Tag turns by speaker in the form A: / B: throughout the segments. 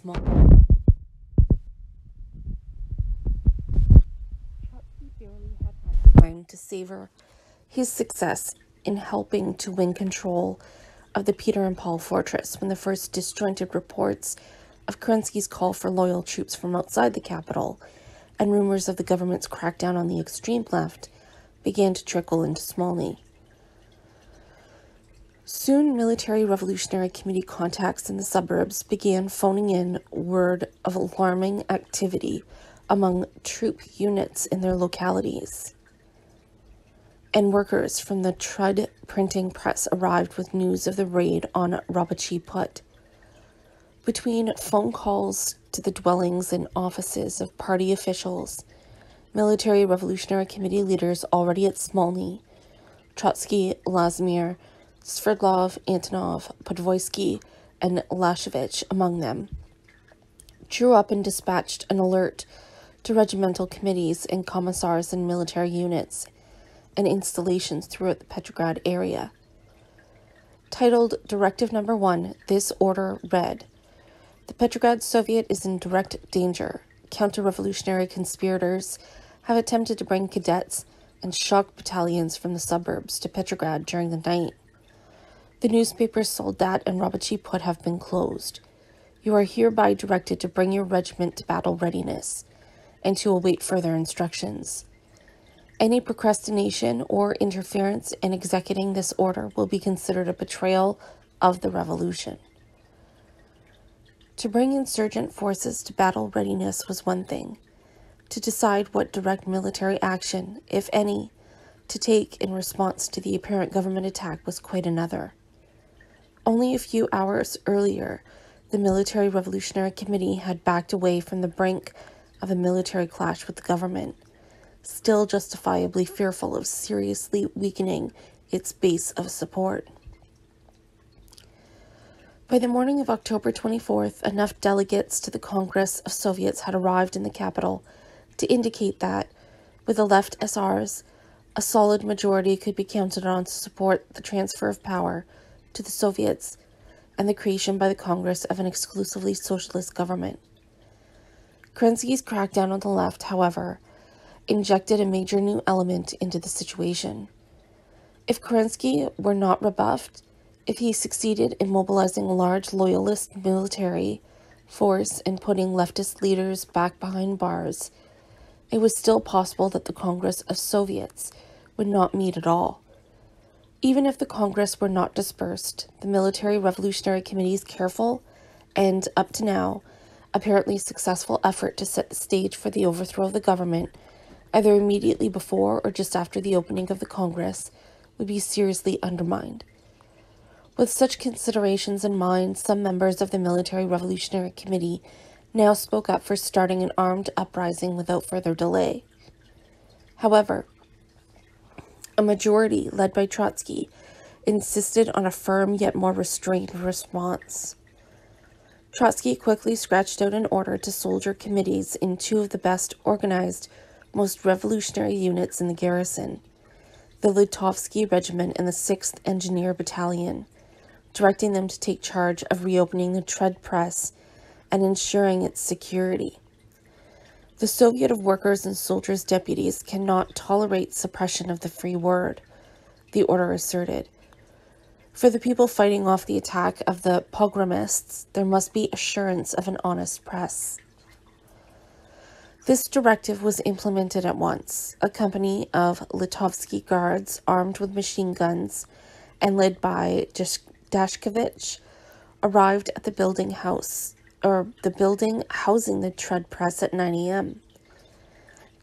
A: small. Barely had time to savor his success in helping to win control of the Peter and Paul fortress when the first disjointed reports of Kerensky's call for loyal troops from outside the capital and rumors of the government's crackdown on the extreme left began to trickle into Smolny. Soon, military revolutionary committee contacts in the suburbs began phoning in word of alarming activity among troop units in their localities and workers from the Trud printing press arrived with news of the raid on Rabochi Put. Between phone calls to the dwellings and offices of party officials, military revolutionary committee leaders already at Smolny, Trotsky, Lazimir, Sverdlov, Antonov, Podvoisky, and Lashevich among them, drew up and dispatched an alert to regimental committees and commissars and military units and installations throughout the Petrograd area. Titled Directive Number One, this order read The Petrograd Soviet is in direct danger. Counter revolutionary conspirators have attempted to bring cadets and shock battalions from the suburbs to Petrograd during the night. The newspapers Soldat and Rabochi Put have been closed. You are hereby directed to bring your regiment to battle readiness and to await further instructions. Any procrastination or interference in executing this order will be considered a betrayal of the revolution. To bring insurgent forces to battle readiness was one thing. To decide what direct military action, if any, to take in response to the apparent government attack was quite another. Only a few hours earlier, the Military Revolutionary Committee had backed away from the brink of a military clash with the government still justifiably fearful of seriously weakening its base of support. By the morning of October 24th, enough delegates to the Congress of Soviets had arrived in the capital to indicate that, with the left SRs, a solid majority could be counted on to support the transfer of power to the Soviets and the creation by the Congress of an exclusively socialist government. Kerensky's crackdown on the left, however, injected a major new element into the situation. If Kerensky were not rebuffed, if he succeeded in mobilizing a large loyalist military force and putting leftist leaders back behind bars, it was still possible that the Congress of Soviets would not meet at all. Even if the Congress were not dispersed, the Military Revolutionary Committee's careful and, up to now, apparently successful effort to set the stage for the overthrow of the government either immediately before or just after the opening of the Congress, would be seriously undermined. With such considerations in mind, some members of the Military Revolutionary Committee now spoke up for starting an armed uprising without further delay. However, a majority, led by Trotsky, insisted on a firm yet more restrained response. Trotsky quickly scratched out an order to soldier committees in two of the best organized most revolutionary units in the garrison, the Litovsky Regiment and the 6th Engineer Battalion, directing them to take charge of reopening the Trud Press and ensuring its security. The Soviet of Workers and Soldiers deputies cannot tolerate suppression of the free word, the order asserted. For the people fighting off the attack of the pogromists, there must be assurance of an honest press. This directive was implemented at once. A company of Litovsky guards armed with machine guns and led by Dashkevich arrived at the building house or the building housing the Trud Press at 9 a.m.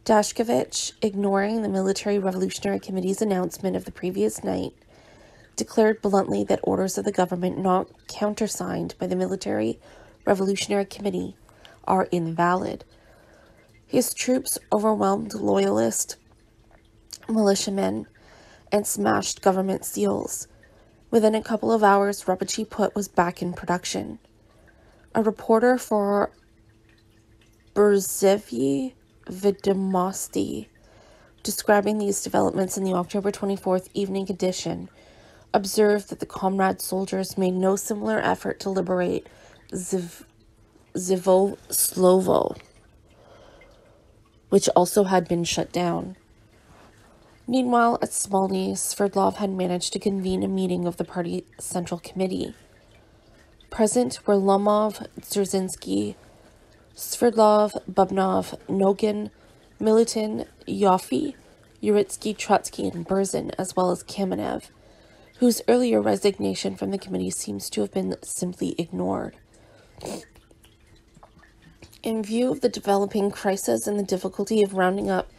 A: Dashkevich, ignoring the Military Revolutionary Committee's announcement of the previous night, declared bluntly that orders of the government not countersigned by the Military Revolutionary Committee are invalid his troops overwhelmed loyalist militiamen and smashed government seals, Within a couple of hours, Rabochi Put was back in production. A reporter for Birzhevye Vedomosti, describing these developments in the October 24th evening edition, observed that the comrade soldiers made no similar effort to liberate Ziv- Zivoslovo, which also had been shut down. Meanwhile, at Smolny, Sverdlov had managed to convene a meeting of the party central committee. Present were Lomov, Dzerzhinsky, Sverdlov, Bubnov, Nogin, Milutin, Yoffe, Uritsky, Trotsky, and Berzin, as well as Kamenev, whose earlier resignation from the committee seems to have been simply ignored. In view of the developing crisis and the difficulty of rounding up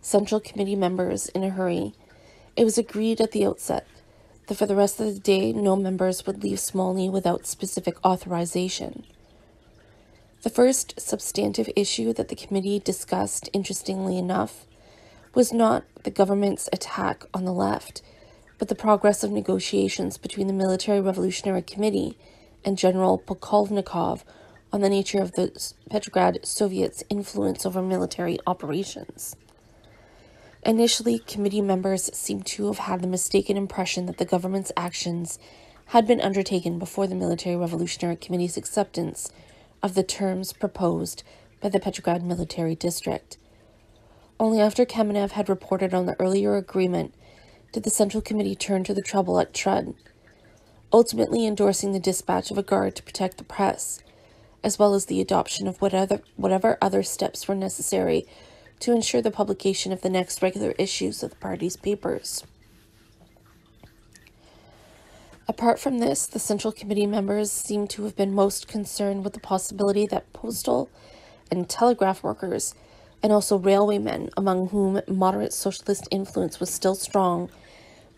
A: Central Committee members in a hurry, it was agreed at the outset that for the rest of the day no members would leave Smolny without specific authorization. The first substantive issue that the committee discussed, interestingly enough, was not the government's attack on the left, but the progress of negotiations between the Military Revolutionary Committee and General Polkovnikov on the nature of the Petrograd Soviet's influence over military operations. Initially, committee members seem to have had the mistaken impression that the government's actions had been undertaken before the Military Revolutionary Committee's acceptance of the terms proposed by the Petrograd Military District. Only after Kamenev had reported on the earlier agreement did the Central Committee turn to the trouble at Trud, ultimately endorsing the dispatch of a guard to protect the press, as well as the adoption of whatever, whatever other steps were necessary to ensure the publication of the next regular issues of the party's papers. Apart from this, the Central Committee members seem to have been most concerned with the possibility that postal and telegraph workers, and also railwaymen, among whom moderate socialist influence was still strong,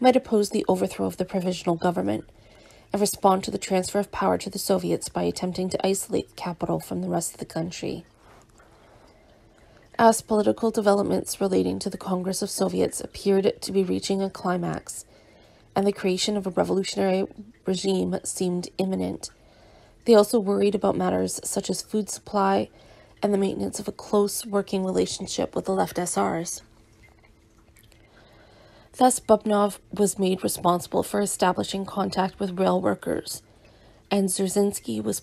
A: might oppose the overthrow of the provisional government and respond to the transfer of power to the Soviets by attempting to isolate the capital from the rest of the country. As political developments relating to the Congress of Soviets appeared to be reaching a climax, and the creation of a revolutionary regime seemed imminent, they also worried about matters such as food supply and the maintenance of a close working relationship with the left SRs. Thus, Bubnov was made responsible for establishing contact with rail workers, and Dzerzhinsky was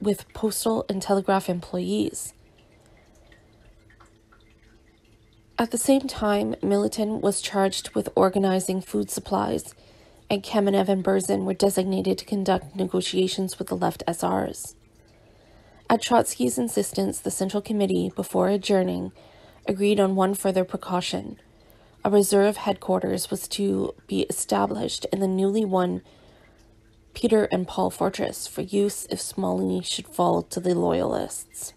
A: with postal and telegraph employees. At the same time, Milutin was charged with organizing food supplies, and Kamenev and Berzin were designated to conduct negotiations with the left SRs. At Trotsky's insistence, the Central Committee, before adjourning, agreed on one further precaution. A reserve headquarters was to be established in the newly won Peter and Paul Fortress for use if Smolny should fall to the Loyalists.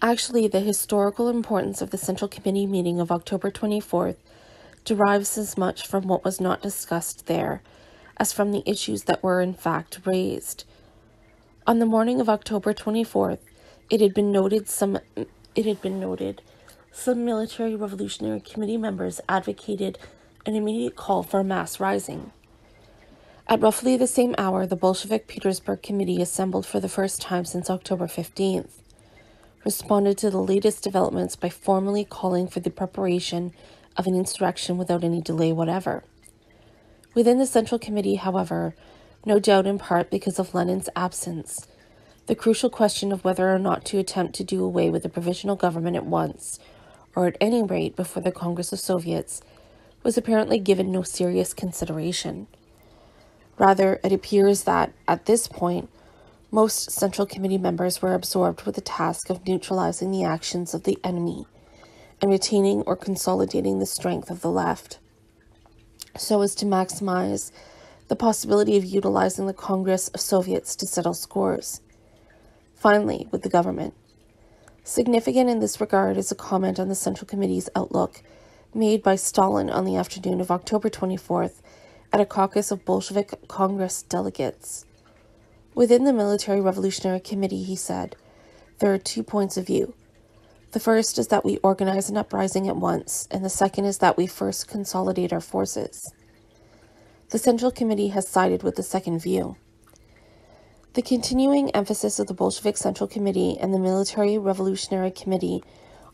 A: Actually, the historical importance of the Central Committee meeting of October 24th derives as much from what was not discussed there as from the issues that were in fact raised. On the morning of October 24th, it had been noted some it had been noted some military revolutionary committee members advocated an immediate call for a mass rising. At roughly the same hour, the Bolshevik Petersburg Committee assembled for the first time since October 15th responded to the latest developments by formally calling for the preparation of an insurrection without any delay whatever. Within the Central Committee, however, no doubt in part because of Lenin's absence, the crucial question of whether or not to attempt to do away with the provisional government at once, or at any rate before the Congress of Soviets, was apparently given no serious consideration. Rather, it appears that, at this point, most Central Committee members were absorbed with the task of neutralizing the actions of the enemy and retaining or consolidating the strength of the left, so as to maximize the possibility of utilizing the Congress of Soviets to settle scores. Finally, with the government. Significant in this regard is a comment on the Central Committee's outlook made by Stalin on the afternoon of October 24th at a caucus of Bolshevik Congress delegates. Within the Military Revolutionary Committee, he said, there are two points of view. The first is that we organize an uprising at once, and the second is that we first consolidate our forces. The Central Committee has sided with the second view. The continuing emphasis of the Bolshevik Central Committee and the Military Revolutionary Committee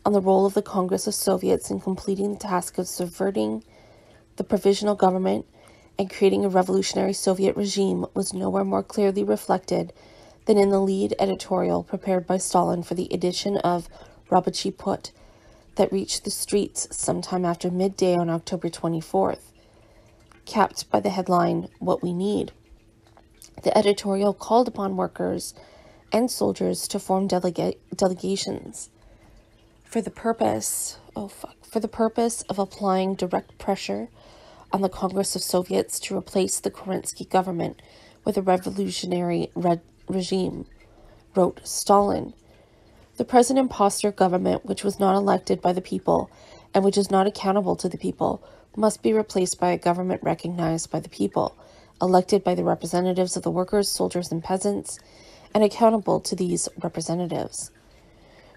A: on the role of the Congress of Soviets in completing the task of subverting the provisional government and creating a revolutionary Soviet regime was nowhere more clearly reflected than in the lead editorial prepared by Stalin for the edition of Rabochi Put that reached the streets sometime after midday on October 24th, capped by the headline, What We Need. The editorial called upon workers and soldiers to form delega- delegations for the purpose, oh fuck, for the purpose of applying direct pressure on the Congress of Soviets to replace the Kerensky government with a revolutionary re- regime, wrote Stalin. The present impostor government, which was not elected by the people and which is not accountable to the people, must be replaced by a government recognized by the people, elected by the representatives of the workers, soldiers, and peasants, and accountable to these representatives.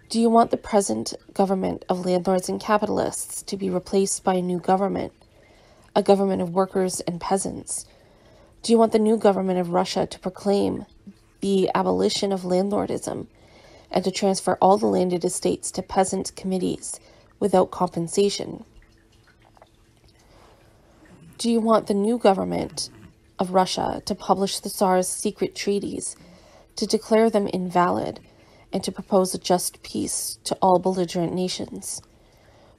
A: Do you want the present government of landlords and capitalists to be replaced by a new government, a government of workers and peasants? Do you want the new government of Russia to proclaim the abolition of landlordism and to transfer all the landed estates to peasant committees without compensation? Do you want the new government of Russia to publish the Tsar's secret treaties, to declare them invalid, and to propose a just peace to all belligerent nations?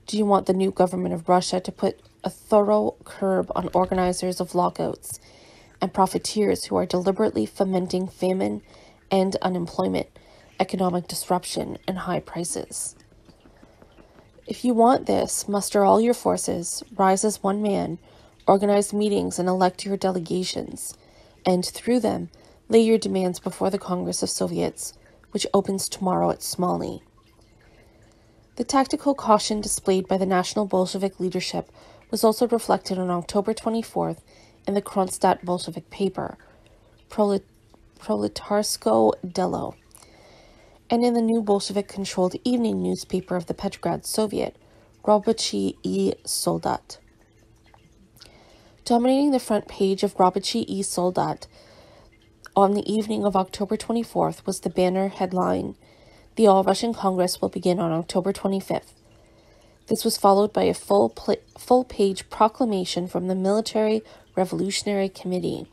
A: Do you want the new government of Russia to put a thorough curb on organizers of lockouts and profiteers who are deliberately fomenting famine and unemployment, economic disruption, and high prices? If you want this, muster all your forces, rise as one man, organize meetings and elect your delegations, and through them, lay your demands before the Congress of Soviets, which opens tomorrow at Smolny. The tactical caution displayed by the National Bolshevik leadership was also reflected on October 24th in the Kronstadt Bolshevik paper, Prolet- Proletarskoe Delo, and in the new Bolshevik controlled evening newspaper of the Petrograd Soviet, Rabochi i Soldat. Dominating the front page of Rabochi i Soldat on the evening of October 24th was the banner headline, The All Russian Congress will begin on October 25th. This was followed by a full, full page proclamation from the Military Revolutionary Committee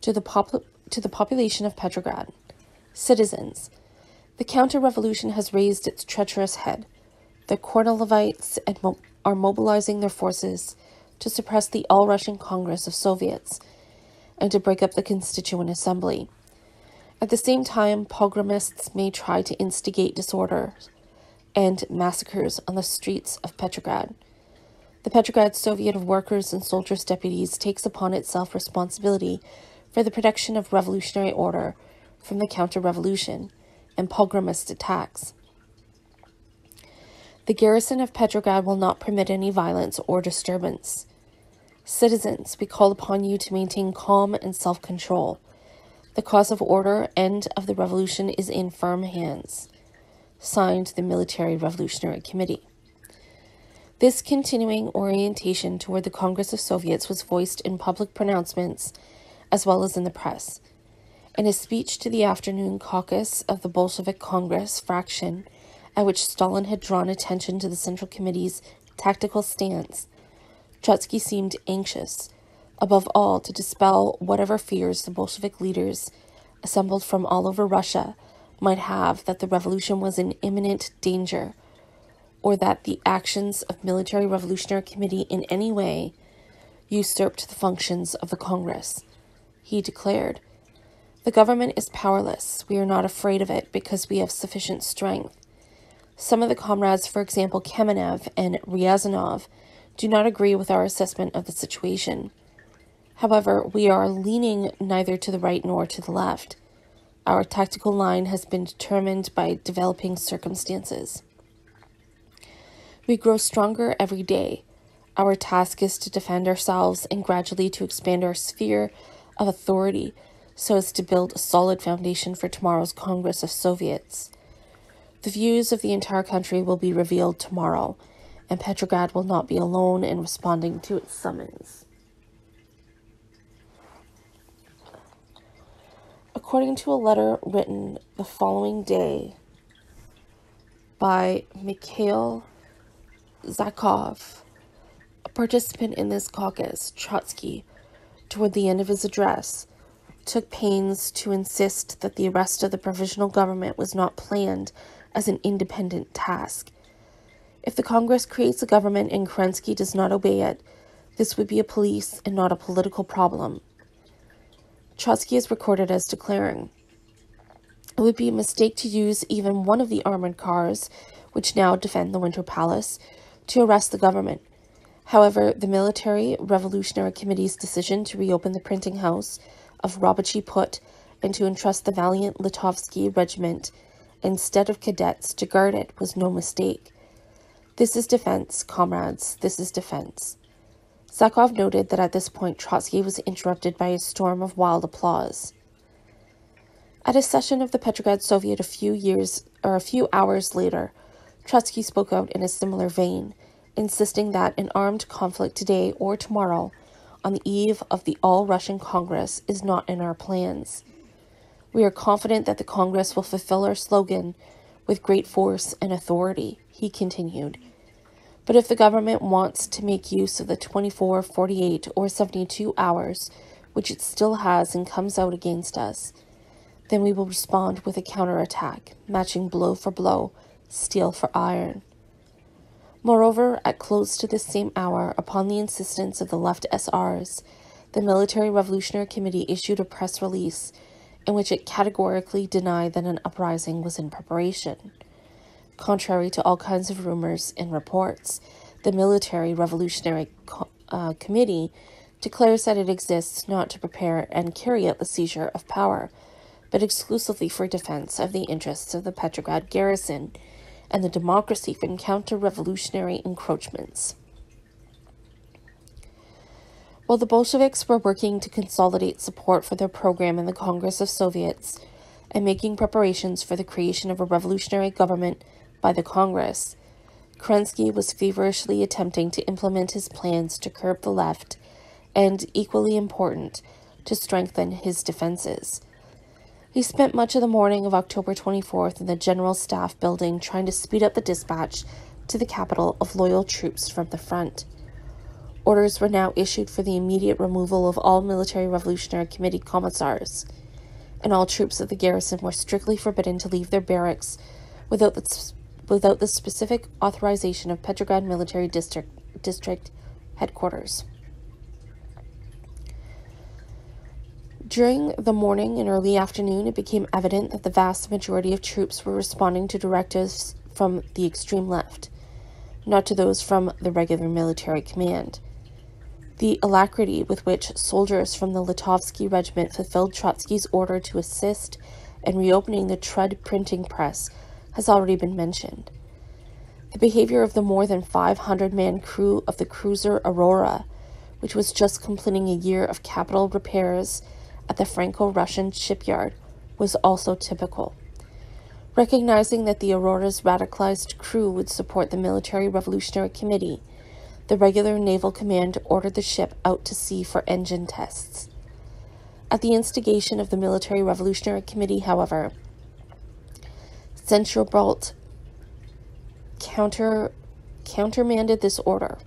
A: to the, pop- to the population of Petrograd. Citizens, the counter revolution has raised its treacherous head. The Kornilovites mo- are mobilizing their forces to suppress the All Russian Congress of Soviets and to break up the Constituent Assembly. At the same time, pogromists may try to instigate disorders and massacres on the streets of Petrograd. The Petrograd Soviet of Workers and Soldiers Deputies takes upon itself responsibility for the protection of revolutionary order from the counter revolution and pogromist attacks. The garrison of Petrograd will not permit any violence or disturbance. Citizens, we call upon you to maintain calm and self control. The cause of order and of the revolution is in firm hands. Signed, the Military Revolutionary Committee. This continuing orientation toward the Congress of Soviets was voiced in public pronouncements as well as in the press. In a speech to the afternoon caucus of the Bolshevik Congress fraction, at which Stalin had drawn attention to the Central Committee's tactical stance, Trotsky seemed anxious, above all, to dispel whatever fears the Bolshevik leaders, assembled from all over Russia, might have that the revolution was in imminent danger, or that the actions of Military Revolutionary Committee in any way usurped the functions of the Congress. He declared, The government is powerless. We are not afraid of it because we have sufficient strength. Some of the comrades, for example, Kamenev and Ryazanov, do not agree with our assessment of the situation. However, we are leaning neither to the right nor to the left. Our tactical line has been determined by developing circumstances. We grow stronger every day. Our task is to defend ourselves and gradually to expand our sphere of authority so as to build a solid foundation for tomorrow's Congress of Soviets. The views of the entire country will be revealed tomorrow and Petrograd will not be alone in responding to its summons. According to a letter written the following day by Mikhail Zhakov, a participant in this caucus, Trotsky, toward the end of his address, took pains to insist that the arrest of the provisional government was not planned as an independent task. If the Congress creates a government and Kerensky does not obey it, this would be a police and not a political problem. Trotsky is recorded as declaring, It would be a mistake to use even one of the armored cars, which now defend the Winter Palace, to arrest the government. However, the Military Revolutionary Committee's decision to reopen the printing house of Rabochi Put and to entrust the valiant Litovsky Regiment instead of cadets to guard it was no mistake. This is defense, comrades, this is defense. Zhakov noted that at this point Trotsky was interrupted by a storm of wild applause. At a session of the Petrograd Soviet a few years or a few hours later, Trotsky spoke out in a similar vein, insisting that an armed conflict today or tomorrow, on the eve of the All Russian Congress, is not in our plans. We are confident that the Congress will fulfill our slogan with great force and authority, he continued. But if the government wants to make use of the 24, 48, or 72 hours, which it still has and comes out against us, then we will respond with a counterattack, matching blow for blow, steel for iron. Moreover, at close to this same hour, upon the insistence of the left SRs, the Military Revolutionary Committee issued a press release in which it categorically denied that an uprising was in preparation. Contrary to all kinds of rumors and reports, the Military Revolutionary Co- uh, Committee declares that it exists not to prepare and carry out the seizure of power, but exclusively for defense of the interests of the Petrograd garrison and the democracy from counter revolutionary encroachments. While the Bolsheviks were working to consolidate support for their program in the Congress of Soviets and making preparations for the creation of a revolutionary government by the Congress, Kerensky was feverishly attempting to implement his plans to curb the left and, equally important, to strengthen his defenses. He spent much of the morning of October 24th in the General Staff building trying to speed up the dispatch to the capital of loyal troops from the front. Orders were now issued for the immediate removal of all Military Revolutionary Committee commissars, and all troops of the garrison were strictly forbidden to leave their barracks without the, without the specific authorization of Petrograd Military District, District headquarters. During the morning and early afternoon, it became evident that the vast majority of troops were responding to directives from the extreme left, not to those from the regular military command. The alacrity with which soldiers from the Litovsky regiment fulfilled Trotsky's order to assist in reopening the Trud printing press has already been mentioned. The behavior of the more than 500 man crew of the cruiser Aurora, which was just completing a year of capital repairs at the Franco Russian shipyard was also typical. Recognizing that the Aurora's radicalized crew would support the Military Revolutionary Committee, the regular Naval Command ordered the ship out to sea for engine tests. At the instigation of the Military Revolutionary Committee, however, Tsentrobalt counter countermanded this order,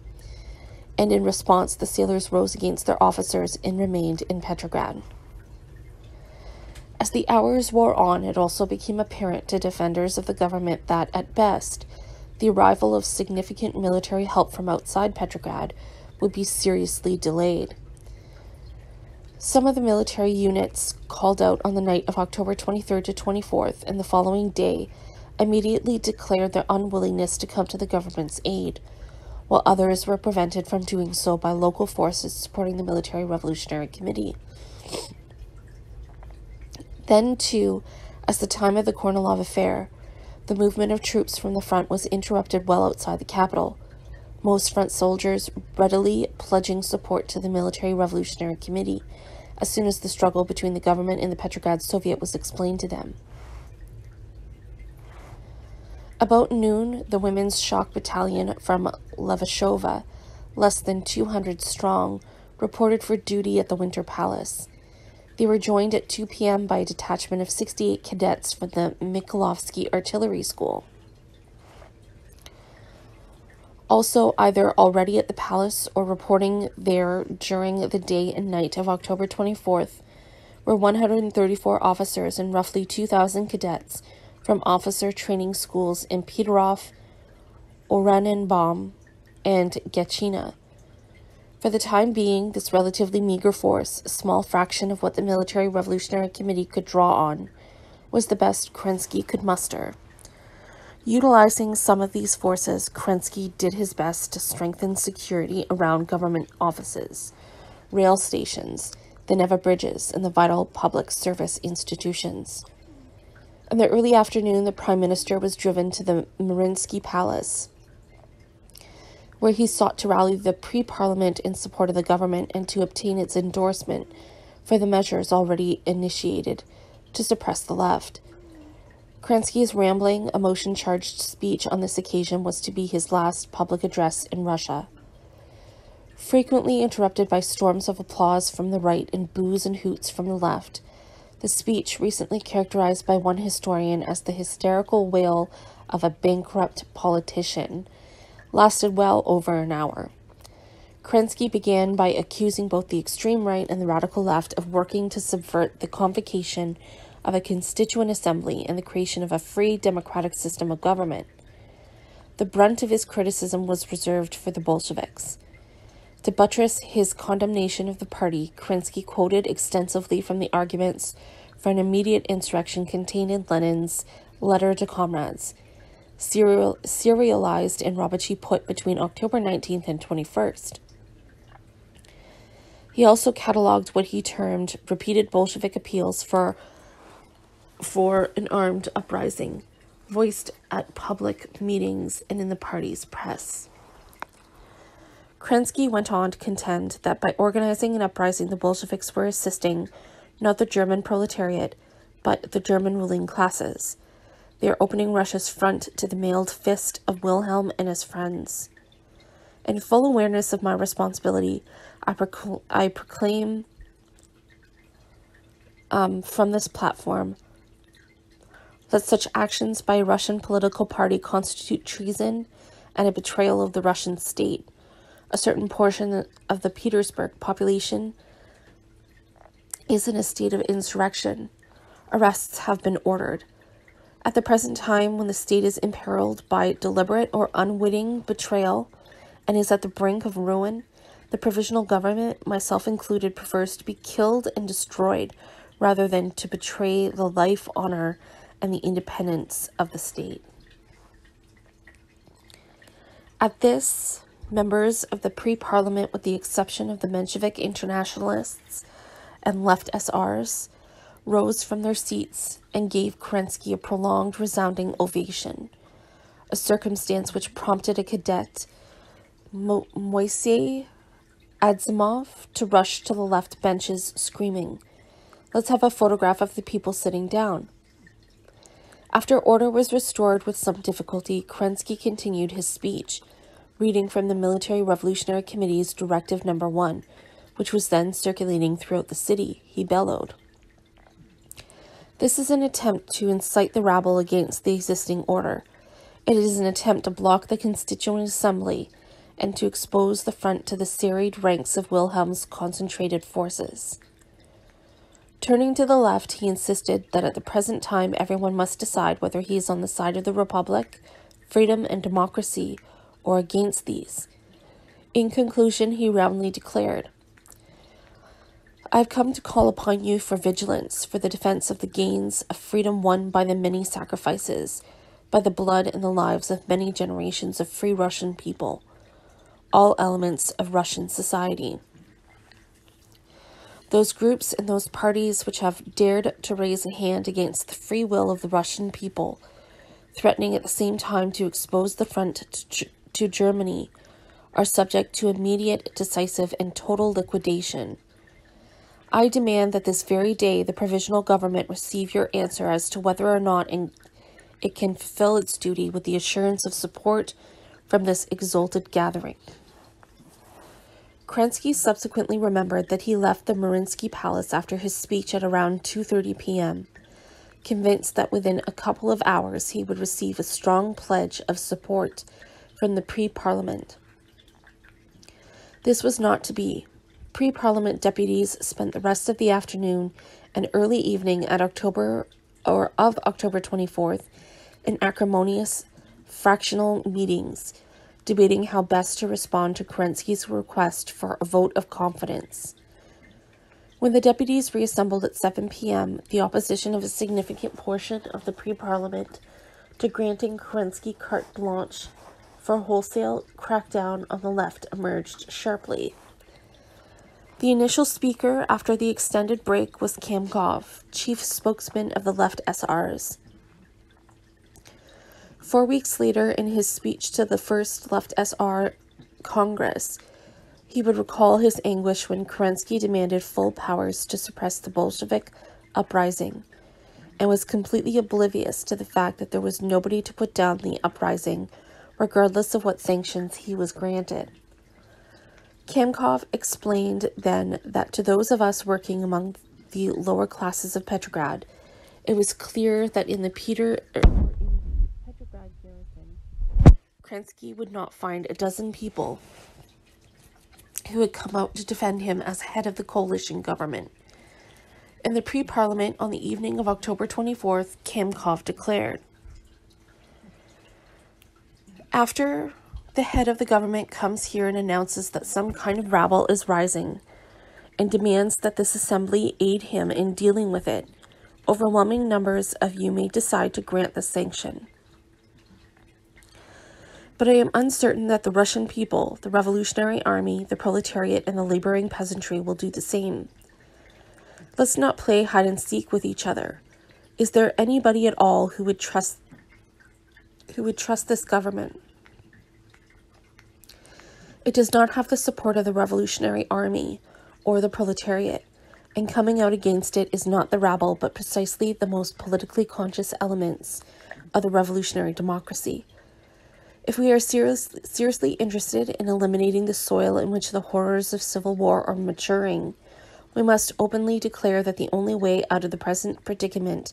A: and in response the sailors rose against their officers and remained in Petrograd. As the hours wore on, it also became apparent to defenders of the government that, at best, the arrival of significant military help from outside Petrograd would be seriously delayed. Some of the military units called out on the night of October 23rd to 24th and the following day immediately declared their unwillingness to come to the government's aid, while others were prevented from doing so by local forces supporting the Military Revolutionary Committee. Then, too, as the time of the Kornilov affair, the movement of troops from the front was interrupted well outside the capital, most front soldiers readily pledging support to the Military Revolutionary Committee as soon as the struggle between the government and the Petrograd Soviet was explained to them. About noon, the Women's Shock Battalion from Levashovo, less than 200 strong, reported for duty at the Winter Palace. They were joined at 2 p.m. by a detachment of 68 cadets from the Mikhailovsky Artillery School. Also, either already at the palace or reporting there during the day and night of October 24th were 134 officers and roughly 2,000 cadets from officer training schools in Peterhof, Oranienbaum, and Gatchina. For the time being, this relatively meager force, a small fraction of what the Military Revolutionary Committee could draw on, was the best Kerensky could muster. Utilizing some of these forces, Kerensky did his best to strengthen security around government offices, rail stations, the Neva bridges, and the vital public service institutions. In the early afternoon, the Prime Minister was driven to the Mariinsky Palace, where he sought to rally the pre parliament in support of the government and to obtain its endorsement for the measures already initiated to suppress the left. Kerensky's rambling, emotion charged speech on this occasion was to be his last public address in Russia. Frequently interrupted by storms of applause from the right and boos and hoots from the left, the speech, recently characterized by one historian as the hysterical wail of a bankrupt politician, lasted well over an hour. Kerensky began by accusing both the extreme right and the radical left of working to subvert the convocation of a constituent assembly and the creation of a free democratic system of government. The brunt of his criticism was reserved for the Bolsheviks. To buttress his condemnation of the party, Kerensky quoted extensively from the arguments for an immediate insurrection contained in Lenin's letter to comrades, serial, serialized in Rabochi Put between October 19th and 21st. He also catalogued what he termed repeated Bolshevik appeals for for an armed uprising, voiced at public meetings and in the party's press. Kerensky went on to contend that by organizing an uprising, the Bolsheviks were assisting not the German proletariat, but the German ruling classes. They are opening Russia's front to the mailed fist of Wilhelm and his friends. In full awareness of my responsibility, I, procl- I proclaim um, from this platform that such actions by a Russian political party constitute treason and a betrayal of the Russian state. A certain portion of the Petersburg population is in a state of insurrection. Arrests have been ordered. At the present time, when the state is imperiled by deliberate or unwitting betrayal and is at the brink of ruin, the provisional government, myself included, prefers to be killed and destroyed rather than to betray the life, honor, and the independence of the state. At this, members of the pre parliament, with the exception of the Menshevik internationalists and left SRs, rose from their seats and gave Kerensky a prolonged, resounding ovation, a circumstance which prompted a cadet, Mo- Moisey Adzhemov, to rush to the left benches, screaming, Let's have a photograph of the people sitting down. After order was restored with some difficulty, Kerensky continued his speech, reading from the Military Revolutionary Committee's Directive Number 1, which was then circulating throughout the city. He bellowed. This is an attempt to incite the rabble against the existing order. It is an attempt to block the Constituent Assembly and to expose the front to the serried ranks of Wilhelm's concentrated forces. Turning to the left, he insisted that at the present time everyone must decide whether he is on the side of the Republic, freedom, and democracy, or against these. In conclusion, he roundly declared I've come to call upon you for vigilance, for the defense of the gains of freedom won by the many sacrifices, by the blood and the lives of many generations of free Russian people, all elements of Russian society. Those groups and those parties which have dared to raise a hand against the free will of the Russian people, threatening at the same time to expose the front to, to Germany, are subject to immediate, decisive, and total liquidation. I demand that this very day the provisional government receive your answer as to whether or not it can fulfill its duty with the assurance of support from this exalted gathering. Kerensky subsequently remembered that he left the Mariinsky Palace after his speech at around 2:30 p.m., convinced that within a couple of hours he would receive a strong pledge of support from the pre-parliament. This was not to be. Pre-parliament deputies spent the rest of the afternoon and early evening at October or of October 24th in acrimonious fractional meetings debating how best to respond to Kerensky's request for a vote of confidence. When the deputies reassembled at 7 p.m., the opposition of a significant portion of the pre parliament to granting Kerensky carte blanche for a wholesale crackdown on the left emerged sharply. The initial speaker after the extended break was Kamkov, chief spokesman of the left SRs. Four weeks later, in his speech to the first Left SR Congress, he would recall his anguish when Kerensky demanded full powers to suppress the Bolshevik uprising and was completely oblivious to the fact that there was nobody to put down the uprising, regardless of what sanctions he was granted. Kamkov explained then that to those of us working among the lower classes of Petrograd, it was clear that in the Peter Kerensky would not find a dozen people who had come out to defend him as head of the coalition government. In the pre parliament on the evening of October 24th, Kamkov declared After the head of the government comes here and announces that some kind of rabble is rising and demands that this assembly aid him in dealing with it, overwhelming numbers of you may decide to grant the sanction but I am uncertain that the Russian people, the revolutionary army, the proletariat, and the laboring peasantry will do the same. Let's not play hide and seek with each other. Is there anybody at all who would trust who would trust this government? It does not have the support of the revolutionary army or the proletariat, and coming out against it is not the rabble, but precisely the most politically conscious elements of the revolutionary democracy. If we are serious, seriously interested in eliminating the soil in which the horrors of civil war are maturing, we must openly declare that the only way out of the present predicament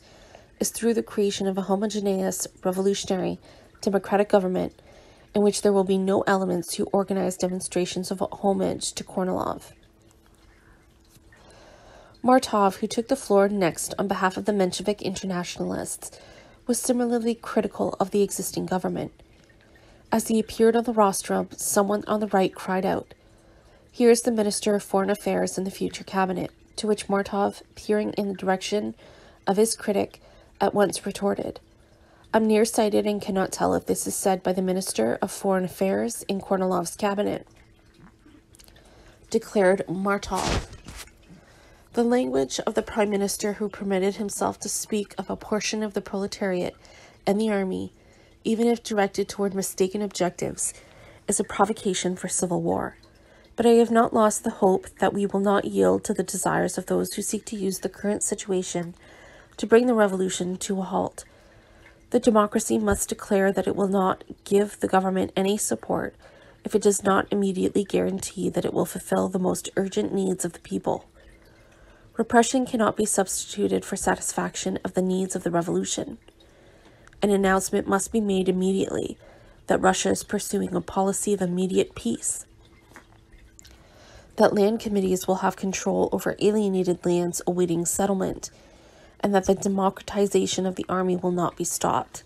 A: is through the creation of a homogeneous, revolutionary, democratic government in which there will be no elements who organize demonstrations of homage to Kornilov. Martov, who took the floor next on behalf of the Menshevik internationalists, was similarly critical of the existing government. As he appeared on the rostrum, someone on the right cried out, Here is the Minister of Foreign Affairs in the future cabinet, to which Martov, peering in the direction of his critic, at once retorted, I'm nearsighted and cannot tell if this is said by the Minister of Foreign Affairs in Kornilov's cabinet. Declared Martov. The language of the Prime Minister who permitted himself to speak of a portion of the proletariat and the army even if directed toward mistaken objectives, is a provocation for civil war. But I have not lost the hope that we will not yield to the desires of those who seek to use the current situation to bring the revolution to a halt. The democracy must declare that it will not give the government any support if it does not immediately guarantee that it will fulfill the most urgent needs of the people. Repression cannot be substituted for satisfaction of the needs of the revolution an announcement must be made immediately that Russia is pursuing a policy of immediate peace, that land committees will have control over alienated lands awaiting settlement, and that the democratization of the army will not be stopped.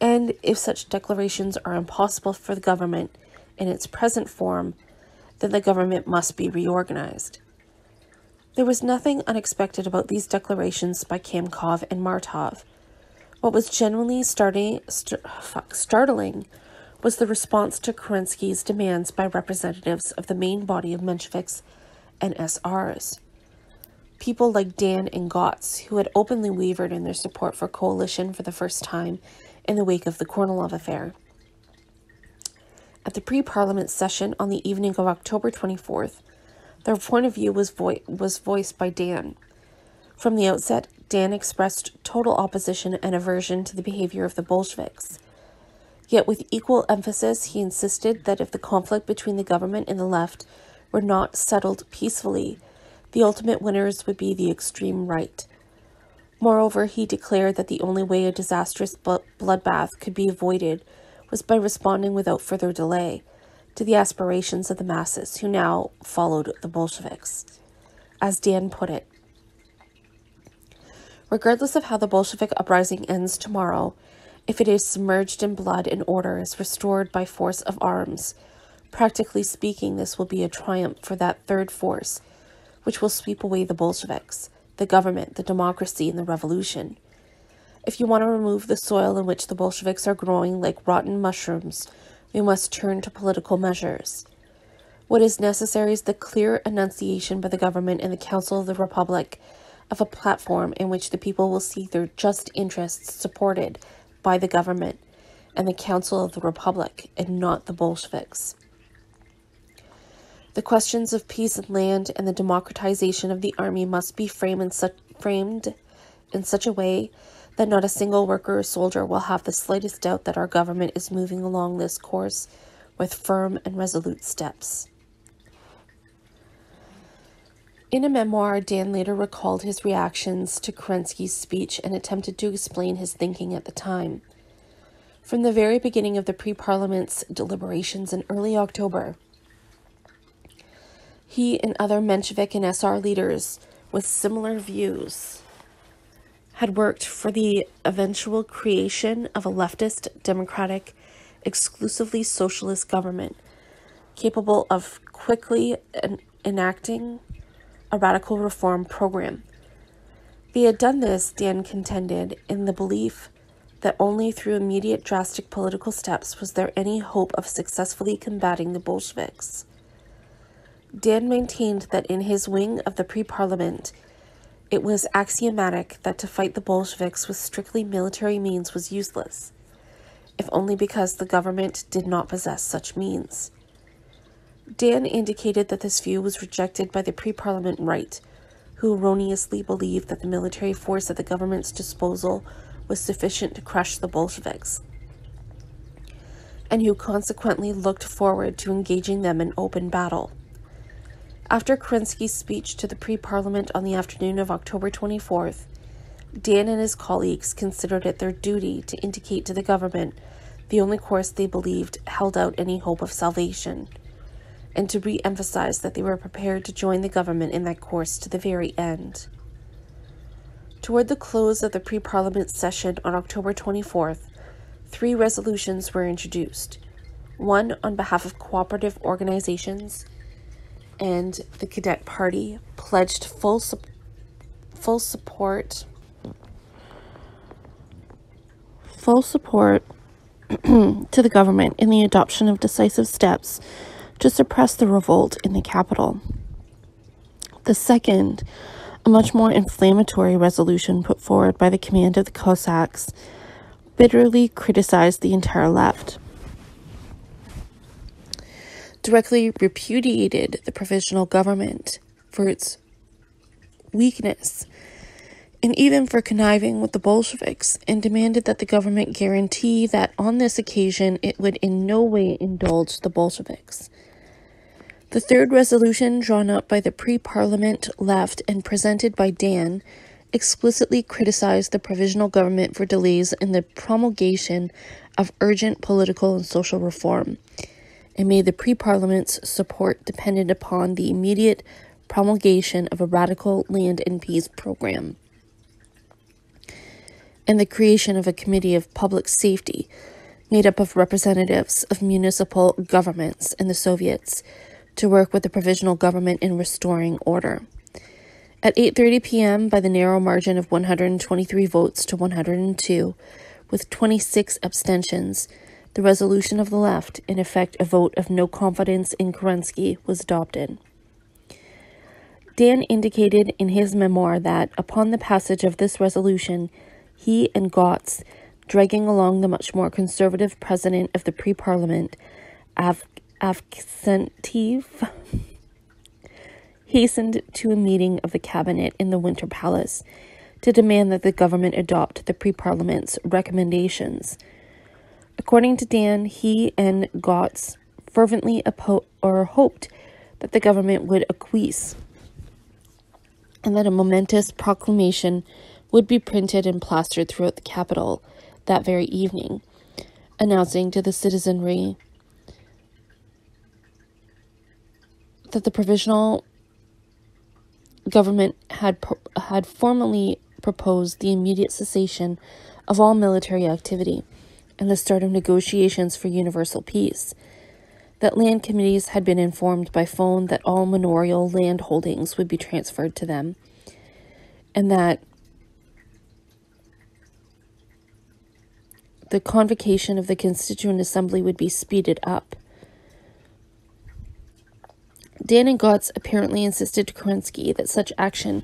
A: And if such declarations are impossible for the government in its present form, then the government must be reorganized. There was nothing unexpected about these declarations by Kamkov and Martov what was genuinely starting, st- fuck, startling was the response to Kerensky's demands by representatives of the main body of Mensheviks and SRs. People like Dan and Gotz, who had openly wavered in their support for coalition for the first time in the wake of the Kornilov affair. At the pre parliament session on the evening of October 24th, their point of view was, vo- was voiced by Dan. From the outset, Dan expressed total opposition and aversion to the behavior of the Bolsheviks. Yet, with equal emphasis, he insisted that if the conflict between the government and the left were not settled peacefully, the ultimate winners would be the extreme right. Moreover, he declared that the only way a disastrous bloodbath could be avoided was by responding without further delay to the aspirations of the masses who now followed the Bolsheviks. As Dan put it, regardless of how the Bolshevik uprising ends tomorrow, if it is submerged in blood and order is restored by force of arms, practically speaking, this will be a triumph for that third force, which will sweep away the Bolsheviks, the government, the democracy, and the revolution. If you want to remove the soil in which the Bolsheviks are growing like rotten mushrooms, we must turn to political measures. What is necessary is the clear enunciation by the government and the Council of the Republic of a platform in which the people will see their just interests supported by the government and the Council of the Republic and not the Bolsheviks. The questions of peace and land and the democratization of the army must be framed in such, framed in such a way that not a single worker or soldier will have the slightest doubt that our government is moving along this course with firm and resolute steps. In a memoir, Dan later recalled his reactions to Kerensky's speech and attempted to explain his thinking at the time. From the very beginning of the pre parliament's deliberations in early October, he and other Menshevik and SR leaders with similar views had worked for the eventual creation of a leftist, democratic, exclusively socialist government capable of quickly en- enacting a radical reform program. They had done this, Dan contended, in the belief that only through immediate drastic political steps was there any hope of successfully combating the Bolsheviks. Dan maintained that in his wing of the pre parliament, it was axiomatic that to fight the Bolsheviks with strictly military means was useless, if only because the government did not possess such means. Dan indicated that this view was rejected by the pre parliament right, who erroneously believed that the military force at the government's disposal was sufficient to crush the Bolsheviks, and who consequently looked forward to engaging them in open battle. After Kerensky's speech to the pre parliament on the afternoon of October 24th, Dan and his colleagues considered it their duty to indicate to the government the only course they believed held out any hope of salvation, and to re emphasize that they were prepared to join the government in that course to the very end. Toward the close of the pre parliament session on October 24th, three resolutions were introduced one on behalf of cooperative organizations and the Cadet Party pledged full su- full support full support to the government in the adoption of decisive steps to suppress the revolt in the capital. The second, a much more inflammatory resolution put forward by the command of the Cossacks, bitterly criticized the entire left directly repudiated the provisional government for its weakness and even for conniving with the Bolsheviks, and demanded that the government guarantee that on this occasion it would in no way indulge the Bolsheviks. The third resolution, drawn up by the pre parliament left and presented by Dan, explicitly criticized the provisional government for delays in the promulgation of urgent political and social reform. And made the pre parliament's support dependent upon the immediate promulgation of a radical land and peace program. And the creation of a committee of public safety made up of representatives of municipal governments and the Soviets to work with the provisional government in restoring order. At 8:30 p.m. by the narrow margin of 123 votes to 102 with 26 abstentions, the resolution of the left, in effect a vote of no confidence in Kerensky, was adopted. Dan indicated in his memoir that, upon the passage of this resolution, he and Gotz, dragging along the much more conservative president of the pre parliament, Av- Avksentiev, hastened to a meeting of the cabinet in the Winter Palace to demand that the government adopt the pre parliament's recommendations. According to Dan, he and Gotz fervently oppo- or hoped that the government would acquiesce and that a momentous proclamation would be printed and plastered throughout the capital that very evening, announcing to the citizenry that the provisional government had had formally proposed the immediate cessation of all military activity and the start of negotiations for universal peace. That land committees had been informed by phone that all manorial land holdings would be transferred to them, and that the convocation of the Constituent Assembly would be speeded up. Dan and Gotz apparently insisted to Kerensky that such action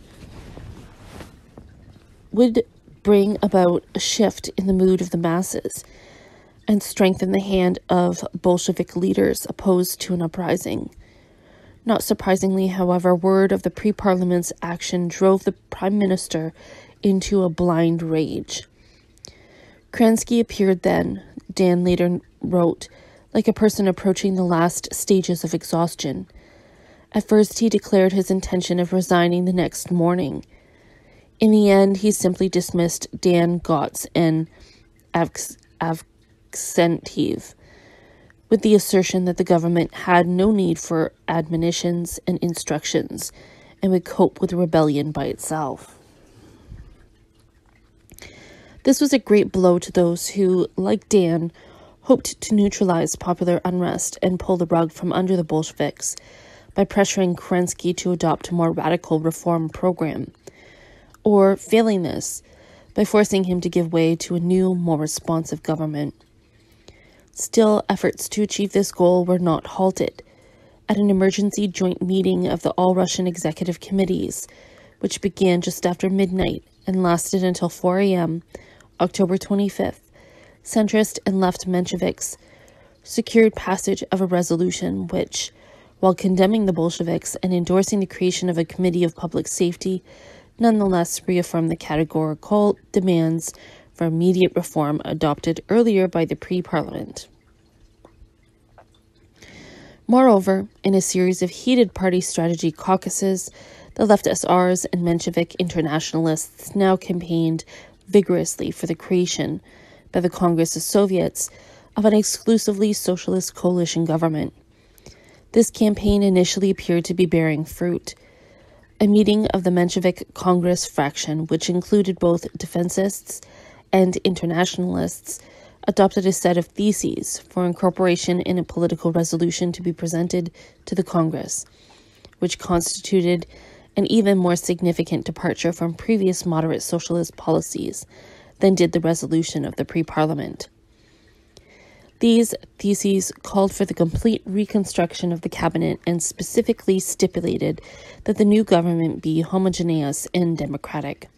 A: would bring about a shift in the mood of the masses and strengthen the hand of Bolshevik leaders opposed to an uprising. Not surprisingly, however, word of the pre parliament's action drove the prime minister into a blind rage. Kerensky appeared then, Dan later wrote, like a person approaching the last stages of exhaustion. At first, he declared his intention of resigning the next morning. In the end, he simply dismissed Dan Gotz and Avksentiev with the assertion that the government had no need for admonitions and instructions and would cope with the rebellion by itself. This was a great blow to those who, like Dan, hoped to neutralize popular unrest and pull the rug from under the Bolsheviks by pressuring Kerensky to adopt a more radical reform program, or, failing this, by forcing him to give way to a new, more responsive government. Still, efforts to achieve this goal were not halted. At an emergency joint meeting of the All Russian Executive Committees, which began just after midnight and lasted until 4 a.m., October 25th, centrist and left Mensheviks secured passage of a resolution which, while condemning the Bolsheviks and endorsing the creation of a Committee of Public Safety, nonetheless reaffirmed the categorical demands for immediate reform adopted earlier by the pre parliament. Moreover, in a series of heated party strategy caucuses, the left SRs and Menshevik internationalists now campaigned vigorously for the creation by the Congress of Soviets of an exclusively socialist coalition government. This campaign initially appeared to be bearing fruit. A meeting of the Menshevik Congress fraction, which included both defensists and internationalists, adopted a set of theses for incorporation in a political resolution to be presented to the Congress, which constituted an even more significant departure from previous moderate socialist policies than did the resolution of the pre parliament. These theses called for the complete reconstruction of the cabinet and specifically stipulated that the new government be homogeneous and democratic.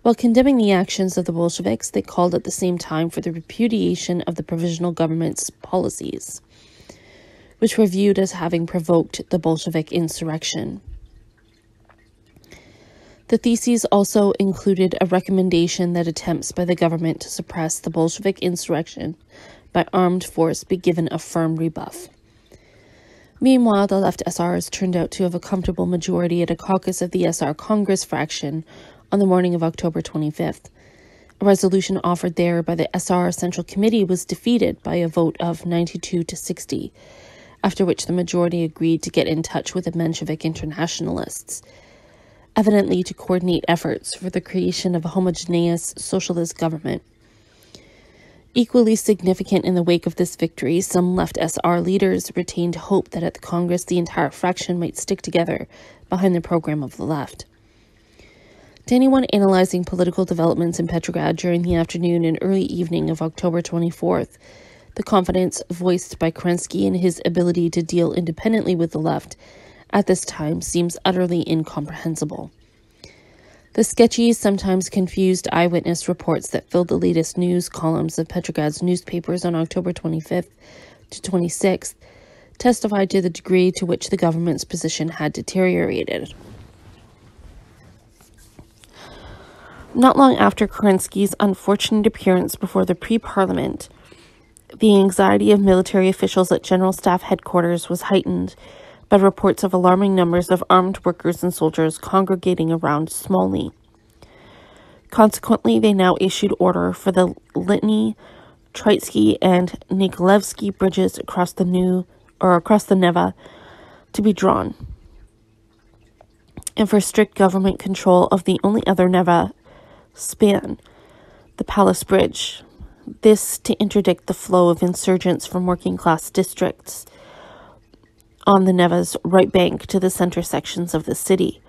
A: While condemning the actions of the Bolsheviks, they called at the same time for the repudiation of the provisional government's policies, which were viewed as having provoked the Bolshevik insurrection. The theses also included a recommendation that attempts by the government to suppress the Bolshevik insurrection by armed force be given a firm rebuff. Meanwhile, the left SRs turned out to have a comfortable majority at a caucus of the SR Congress fraction on the morning of October 25th. A resolution offered there by the SR Central Committee was defeated by a vote of 92 to 60, after which the majority agreed to get in touch with the Menshevik internationalists, evidently to coordinate efforts for the creation of a homogeneous socialist government. Equally significant in the wake of this victory, some left SR leaders retained hope that at the Congress the entire fraction might stick together behind the program of the left. To anyone analyzing political developments in Petrograd during the afternoon and early evening of October 24th, the confidence voiced by Kerensky in his ability to deal independently with the left at this time seems utterly incomprehensible. The sketchy, sometimes confused eyewitness reports that filled the latest news columns of Petrograd's newspapers on October 25th to 26th testified to the degree to which the government's position had deteriorated. Not long after Kerensky's unfortunate appearance before the pre parliament, the anxiety of military officials at General Staff headquarters was heightened by reports of alarming numbers of armed workers and soldiers congregating around Smolny. Consequently, they now issued order for the Liteiny, Troitsky, and Nikolaevsky bridges across the new or across the Neva to be drawn, and for strict government control of the only other Neva span, the Palace Bridge. This to interdict the flow of insurgents from working class districts on the Neva's right bank to the center sections of the city.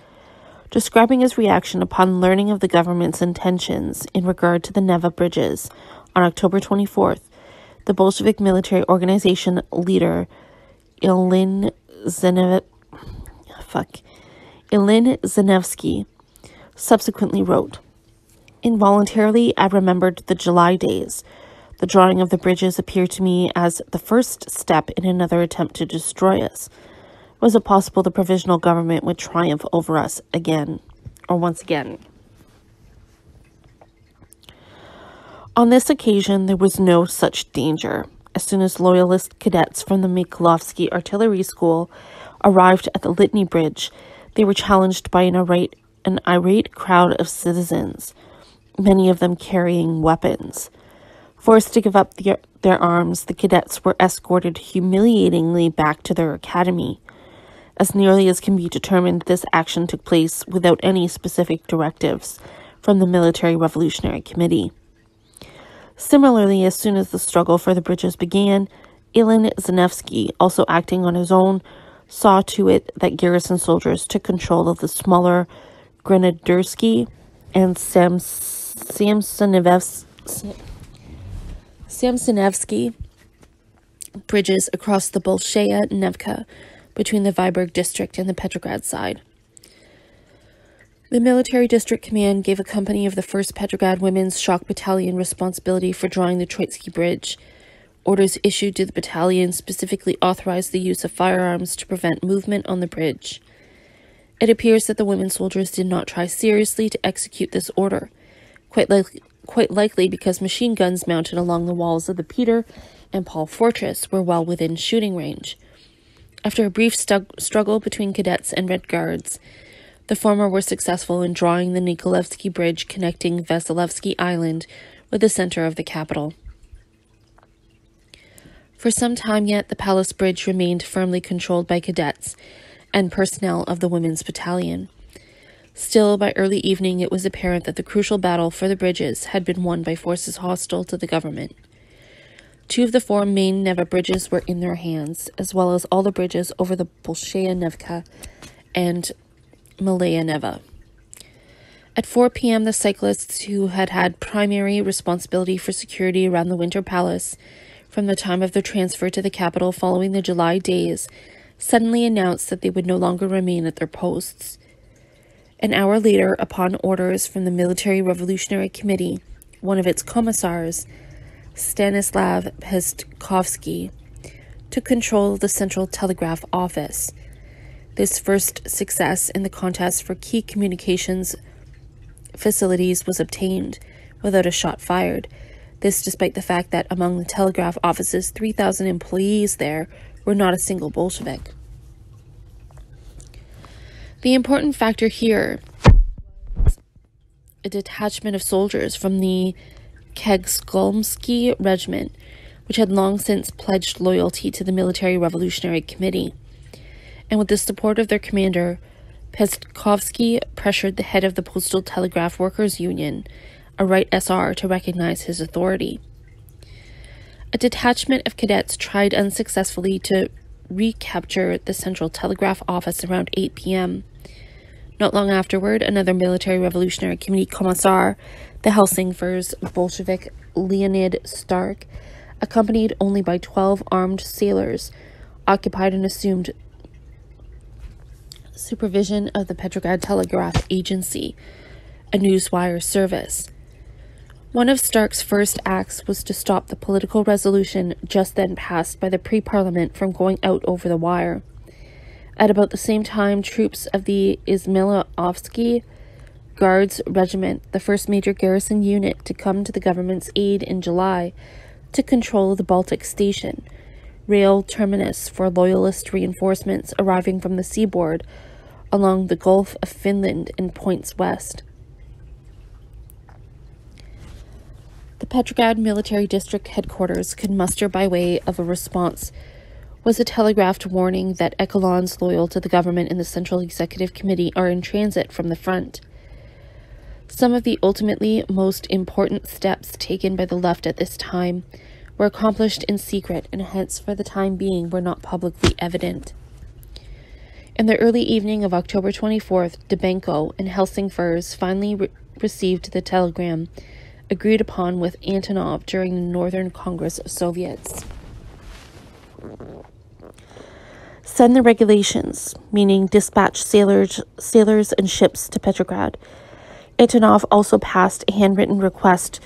A: Describing his reaction upon learning of the government's intentions in regard to the Neva bridges on October 24th, the Bolshevik military organization leader Ilin Zenev fuck Ilin Zhenevsky subsequently wrote, Involuntarily, I remembered the July days. The drawing of the bridges appeared to me as the first step in another attempt to destroy us. Was it possible the provisional government would triumph over us again, or once again? On this occasion, there was no such danger. As soon as loyalist cadets from the Mikhailovsky Artillery School arrived at the Liteiny Bridge, they were challenged by an irate, an irate crowd of citizens, many of them carrying weapons. Forced to give up the, their arms, the cadets were escorted humiliatingly back to their academy. As nearly as can be determined, this action took place without any specific directives from the Military Revolutionary Committee. Similarly, as soon as the struggle for the bridges began, Ilin Zhenevsky, also acting on his own, saw to it that garrison soldiers took control of the smaller Grenadersky and Sampsonievsky bridges across the Bolshaya Nevka between the Vyborg district and the Petrograd side. The military district command gave a company of the 1st Petrograd Women's Shock Battalion responsibility for drawing the Troitsky Bridge. Orders issued to the battalion specifically authorized the use of firearms to prevent movement on the bridge. It appears that the women soldiers did not try seriously to execute this order, quite, li- quite likely because machine guns mounted along the walls of the Peter and Paul Fortress were well within shooting range. After a brief stu- struggle between cadets and Red Guards, the former were successful in drawing the Nikolaevsky Bridge connecting Vasilevsky Island with the center of the capital. For some time yet, the Palace Bridge remained firmly controlled by cadets and personnel of the Women's Battalion. Still, by early evening, it was apparent that the crucial battle for the bridges had been won by forces hostile to the government. Two of the four main Neva bridges were in their hands, as well as all the bridges over the Bolshaya Nevka and Malaya Neva. At 4 p.m., the cyclists who had had primary responsibility for security around the Winter Palace from the time of their transfer to the capital following the July days suddenly announced that they would no longer remain at their posts. An hour later, upon orders from the Military Revolutionary Committee, one of its commissars, Stanislav Pestkovsky, took control of the Central Telegraph Office this first success in the contest for key communications facilities was obtained without a shot fired. This despite the fact that among the telegraph office's 3,000 employees there were not a single Bolshevik. The important factor here was a detachment of soldiers from the Keksgolmsky Regiment, which had long since pledged loyalty to the Military Revolutionary Committee and with the support of their commander, Pestkovsky pressured the head of the Postal Telegraph Workers Union, a right SR, to recognize his authority. A detachment of cadets tried unsuccessfully to recapture the Central Telegraph Office around 8 p.m. Not long afterward, another military revolutionary committee commissar, the Helsingfors Bolshevik Leonid Stark, accompanied only by 12 armed sailors, occupied and assumed supervision of the Petrograd Telegraph Agency, a newswire service. One of Stark's first acts was to stop the political resolution just then passed by the pre parliament from going out over the wire. At about the same time, troops of the Izmailovsky Guards Regiment, the first major garrison unit to come to the government's aid in July, took control of the Baltic Station, rail terminus for loyalist reinforcements arriving from the seaboard along the Gulf of Finland and points west. The Petrograd Military District headquarters could muster by way of a response was a telegraphed warning that echelons loyal to the government and the Central Executive Committee are in transit from the front. Some of the ultimately most important steps taken by the left at this time were accomplished in secret and hence, for the time being, were not publicly evident. In the early evening of October 24th, Dybenko and Helsingfors finally re- received the telegram agreed upon with Antonov during the Northern Congress of Soviets. Send the regulations, meaning dispatch sailors, sailors and ships to Petrograd. Antonov also passed a handwritten request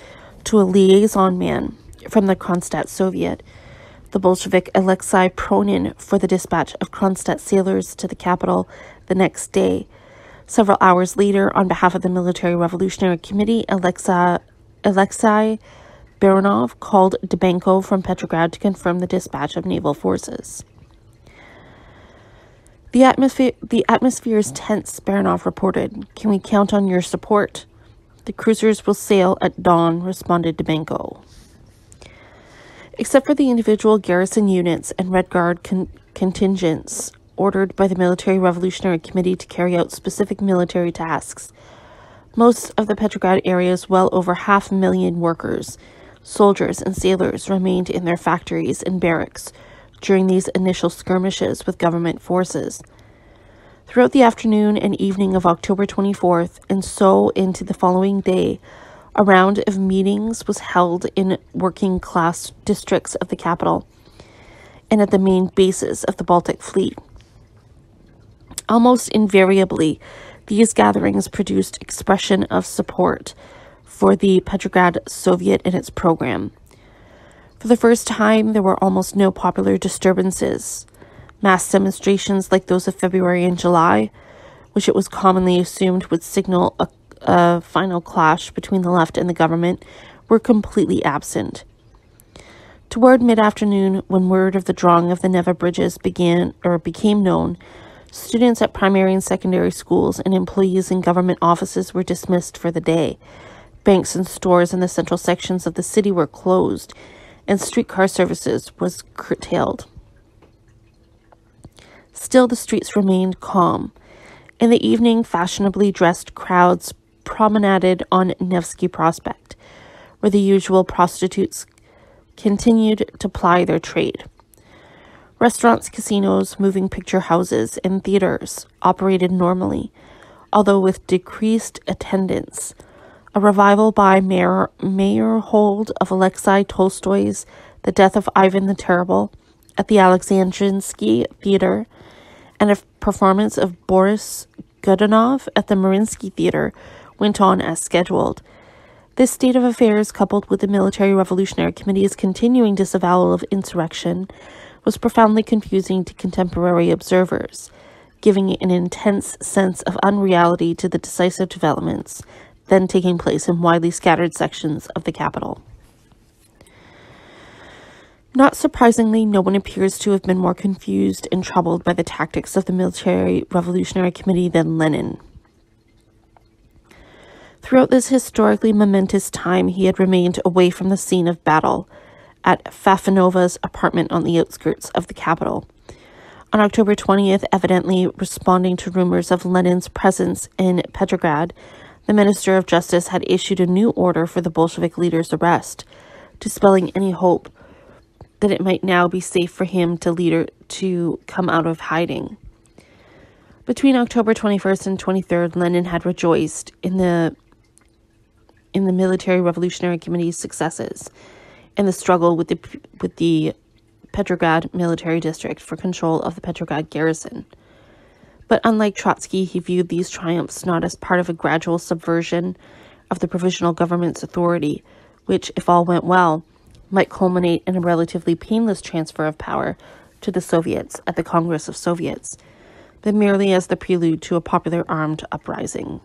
A: to a liaison man from the Kronstadt Soviet, the Bolshevik Alexei Pronin, for the dispatch of Kronstadt sailors to the capital the next day. Several hours later, on behalf of the Military Revolutionary Committee, Alexei, Baranov called Dybenko from Petrograd to confirm the dispatch of naval forces. The atmosphere, the atmosphere is tense, Baranov reported. Can we count on your support? The cruisers will sail at dawn, responded Dybenko. Except for the individual garrison units and Red Guard con- contingents ordered by the Military Revolutionary Committee to carry out specific military tasks, most of the Petrograd area's well over half a million workers, soldiers, and sailors remained in their factories and barracks during these initial skirmishes with government forces. Throughout the afternoon and evening of October 24th, and so into the following day, a round of meetings was held in working class districts of the capital and at the main bases of the Baltic Fleet. Almost invariably, these gatherings produced expression of support for the Petrograd Soviet and its program. For the first time, there were almost no popular disturbances. Mass demonstrations like those of February and July, which it was commonly assumed would signal a, a final clash between the left and the government, were completely absent. Toward mid-afternoon, when word of the drawing of the Neva bridges began or became known, students at primary and secondary schools and employees in government offices were dismissed for the day. Banks and stores in the central sections of the city were closed, and streetcar services was curtailed. Still, the streets remained calm. In the evening, fashionably dressed crowds promenaded on Nevsky Prospect, where the usual prostitutes continued to ply their trade. Restaurants, casinos, moving picture houses, and theaters operated normally, although with decreased attendance a revival by Mayor, Meyerhold of Alexei Tolstoy's The Death of Ivan the Terrible at the Alexandrinsky Theater, and a performance of Boris Godunov at the Mariinsky Theater went on as scheduled. This state of affairs, coupled with the Military Revolutionary Committee's continuing disavowal of insurrection, was profoundly confusing to contemporary observers, giving an intense sense of unreality to the decisive developments then taking place in widely scattered sections of the capital. Not surprisingly, no one appears to have been more confused and troubled by the tactics of the Military Revolutionary Committee than Lenin. Throughout this historically momentous time, he had remained away from the scene of battle at Fofanova's apartment on the outskirts of the capital. On October 20th, evidently responding to rumors of Lenin's presence in Petrograd, the Minister of Justice had issued a new order for the Bolshevik leader's arrest, dispelling any hope that it might now be safe for him to leader to come out of hiding. Between October 21st and 23rd, Lenin had rejoiced in the in the Military Revolutionary Committee's successes in the struggle with the with the Petrograd military district for control of the Petrograd garrison. But unlike Trotsky, he viewed these triumphs not as part of a gradual subversion of the provisional government's authority, which, if all went well, might culminate in a relatively painless transfer of power to the Soviets at the Congress of Soviets, but merely as the prelude to a popular armed uprising.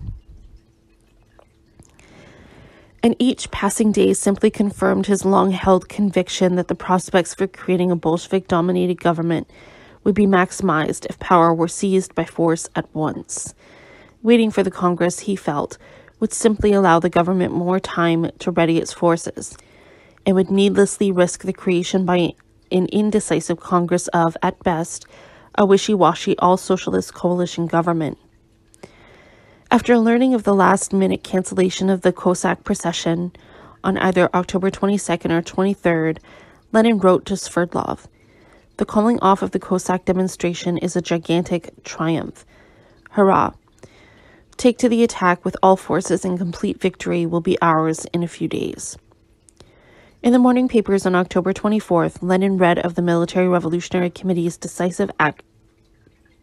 A: and each passing day simply confirmed his long held conviction that the prospects for creating a Bolshevik dominated government would be maximized if power were seized by force at once. Waiting for the Congress, he felt, would simply allow the government more time to ready its forces and would needlessly risk the creation by an indecisive Congress of, at best, a wishy washy all socialist coalition government. After learning of the last minute cancellation of the Cossack procession on either October 22nd or 23rd, Lenin wrote to Sverdlov The calling off of the Cossack demonstration is a gigantic triumph. Hurrah! Take to the attack with all forces, and complete victory will be ours in a few days. In the morning papers on October 24th, Lenin read of the Military Revolutionary Committee's decisive act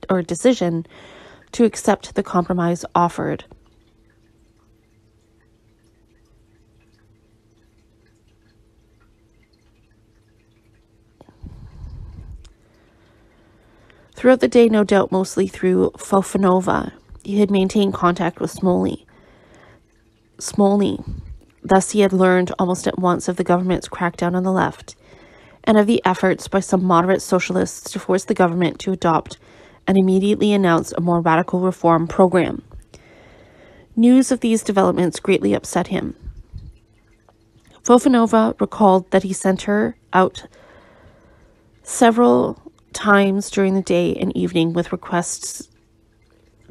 A: or decision to accept the compromise offered. Throughout the day, no doubt mostly through Fofanova, he had maintained contact with Smolny. Smolny. Thus, he had learned almost at once of the government's crackdown on the left and of the efforts by some moderate socialists to force the government to adopt and immediately announce a more radical reform program. News of these developments greatly upset him. Fofanova recalled that he sent her out several times during the day and evening with requests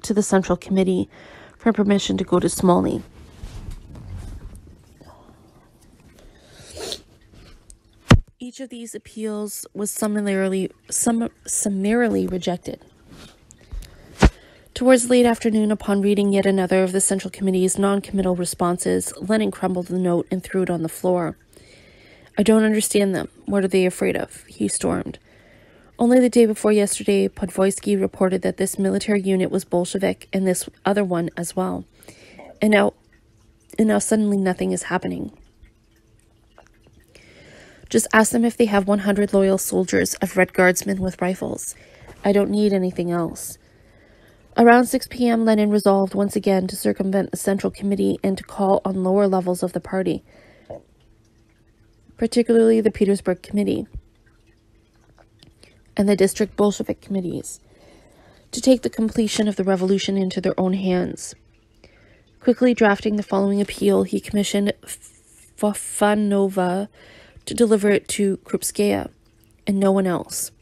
A: to the Central Committee for permission to go to Smolny. Each of these appeals was summarily, sum, summarily rejected. Towards late afternoon, upon reading yet another of the Central Committee's non-committal responses, Lenin crumbled the note and threw it on the floor. I don't understand them. What are they afraid of? He stormed. Only the day before yesterday, Podvoisky reported that this military unit was Bolshevik and this other one as well. And now, and now suddenly nothing is happening. Just ask them if they have 100 loyal soldiers of Red Guardsmen with rifles. I don't need anything else. Around 6 p.m., Lenin resolved once again to circumvent the Central Committee and to call on lower levels of the party, particularly the Petersburg Committee and the district Bolshevik committees, to take the completion of the revolution into their own hands. Quickly drafting the following appeal, he commissioned Fofanova to deliver it to Krupskaya and no one else.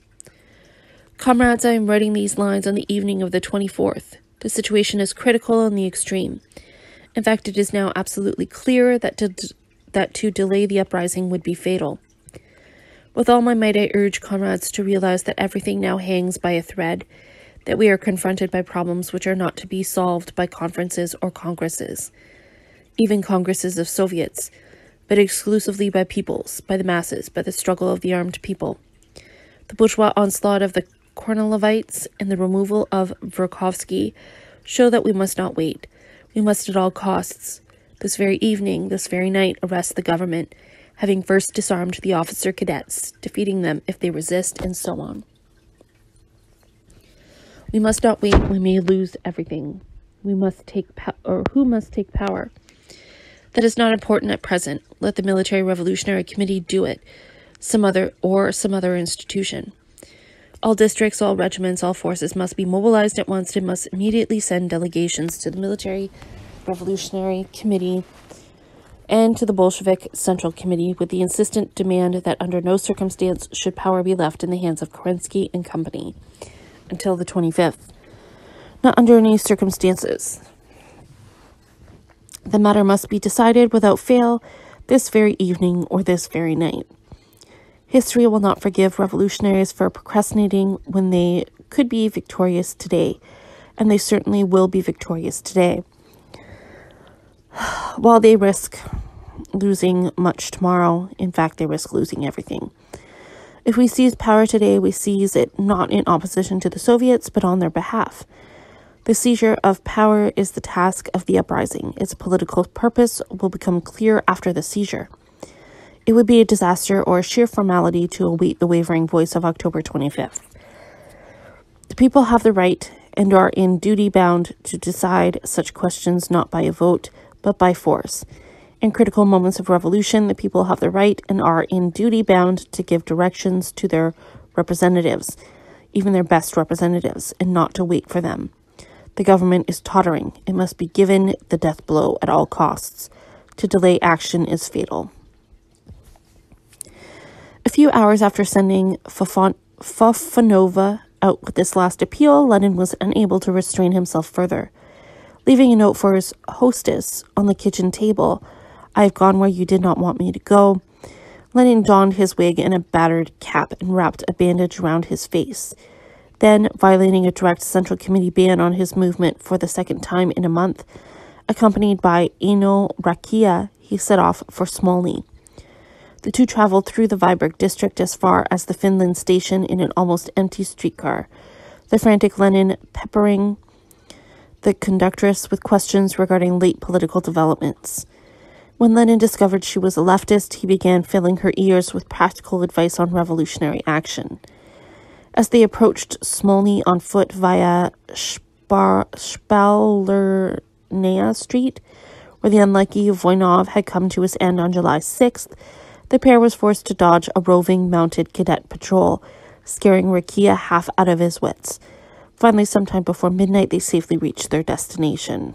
A: Comrades, I am writing these lines on the evening of the 24th. The situation is critical in the extreme. In fact, it is now absolutely clear that to, that to delay the uprising would be fatal. With all my might, I urge comrades to realize that everything now hangs by a thread, that we are confronted by problems which are not to be solved by conferences or congresses, even congresses of Soviets, but exclusively by peoples, by the masses, by the struggle of the armed people. The bourgeois onslaught of the Kornilovites and the removal of Verkhovsky show that we must not wait. We must at all costs, this very evening, this very night, arrest the government, having first disarmed the officer cadets, defeating them if they resist, and so on. We must not wait, we may lose everything. We must take po- or who must take power? That is not important at present. Let the Military Revolutionary Committee do it, some other or some other institution. All districts, all regiments, all forces must be mobilized at once and must immediately send delegations to the Military Revolutionary Committee and to the Bolshevik Central Committee with the insistent demand that under no circumstance should power be left in the hands of Kerensky and company until the 25th. Not under any circumstances. The matter must be decided without fail this very evening or this very night. History will not forgive revolutionaries for procrastinating when they could be victorious today, and they certainly will be victorious today. While they risk losing much tomorrow, in fact, they risk losing everything. If we seize power today, we seize it not in opposition to the Soviets, but on their behalf. The seizure of power is the task of the uprising. Its political purpose will become clear after the seizure. It would be a disaster or a sheer formality to await the wavering voice of October 25th. The people have the right and are in duty bound to decide such questions not by a vote, but by force. In critical moments of revolution, the people have the right and are in duty bound to give directions to their representatives, even their best representatives, and not to wait for them. The government is tottering. It must be given the death blow at all costs. To delay action is fatal. A few hours after sending Fofanova out with this last appeal, Lenin was unable to restrain himself further. Leaving a note for his hostess on the kitchen table, I have gone where you did not want me to go. Lenin donned his wig and a battered cap and wrapped a bandage around his face. Then, violating a direct Central Committee ban on his movement for the second time in a month, accompanied by Eino Rakhia, he set off for Smolny. The two traveled through the Vyborg district as far as the Finland station in an almost empty streetcar, the frantic Lenin peppering the conductress with questions regarding late political developments. When Lenin discovered she was a leftist, he began filling her ears with practical advice on revolutionary action. As they approached Smolny on foot via Spalernaya Street, where the unlucky Voinov had come to his end on July 6th, the pair was forced to dodge a roving mounted cadet patrol, scaring Rakhia half out of his wits. Finally, sometime before midnight, they safely reached their destination.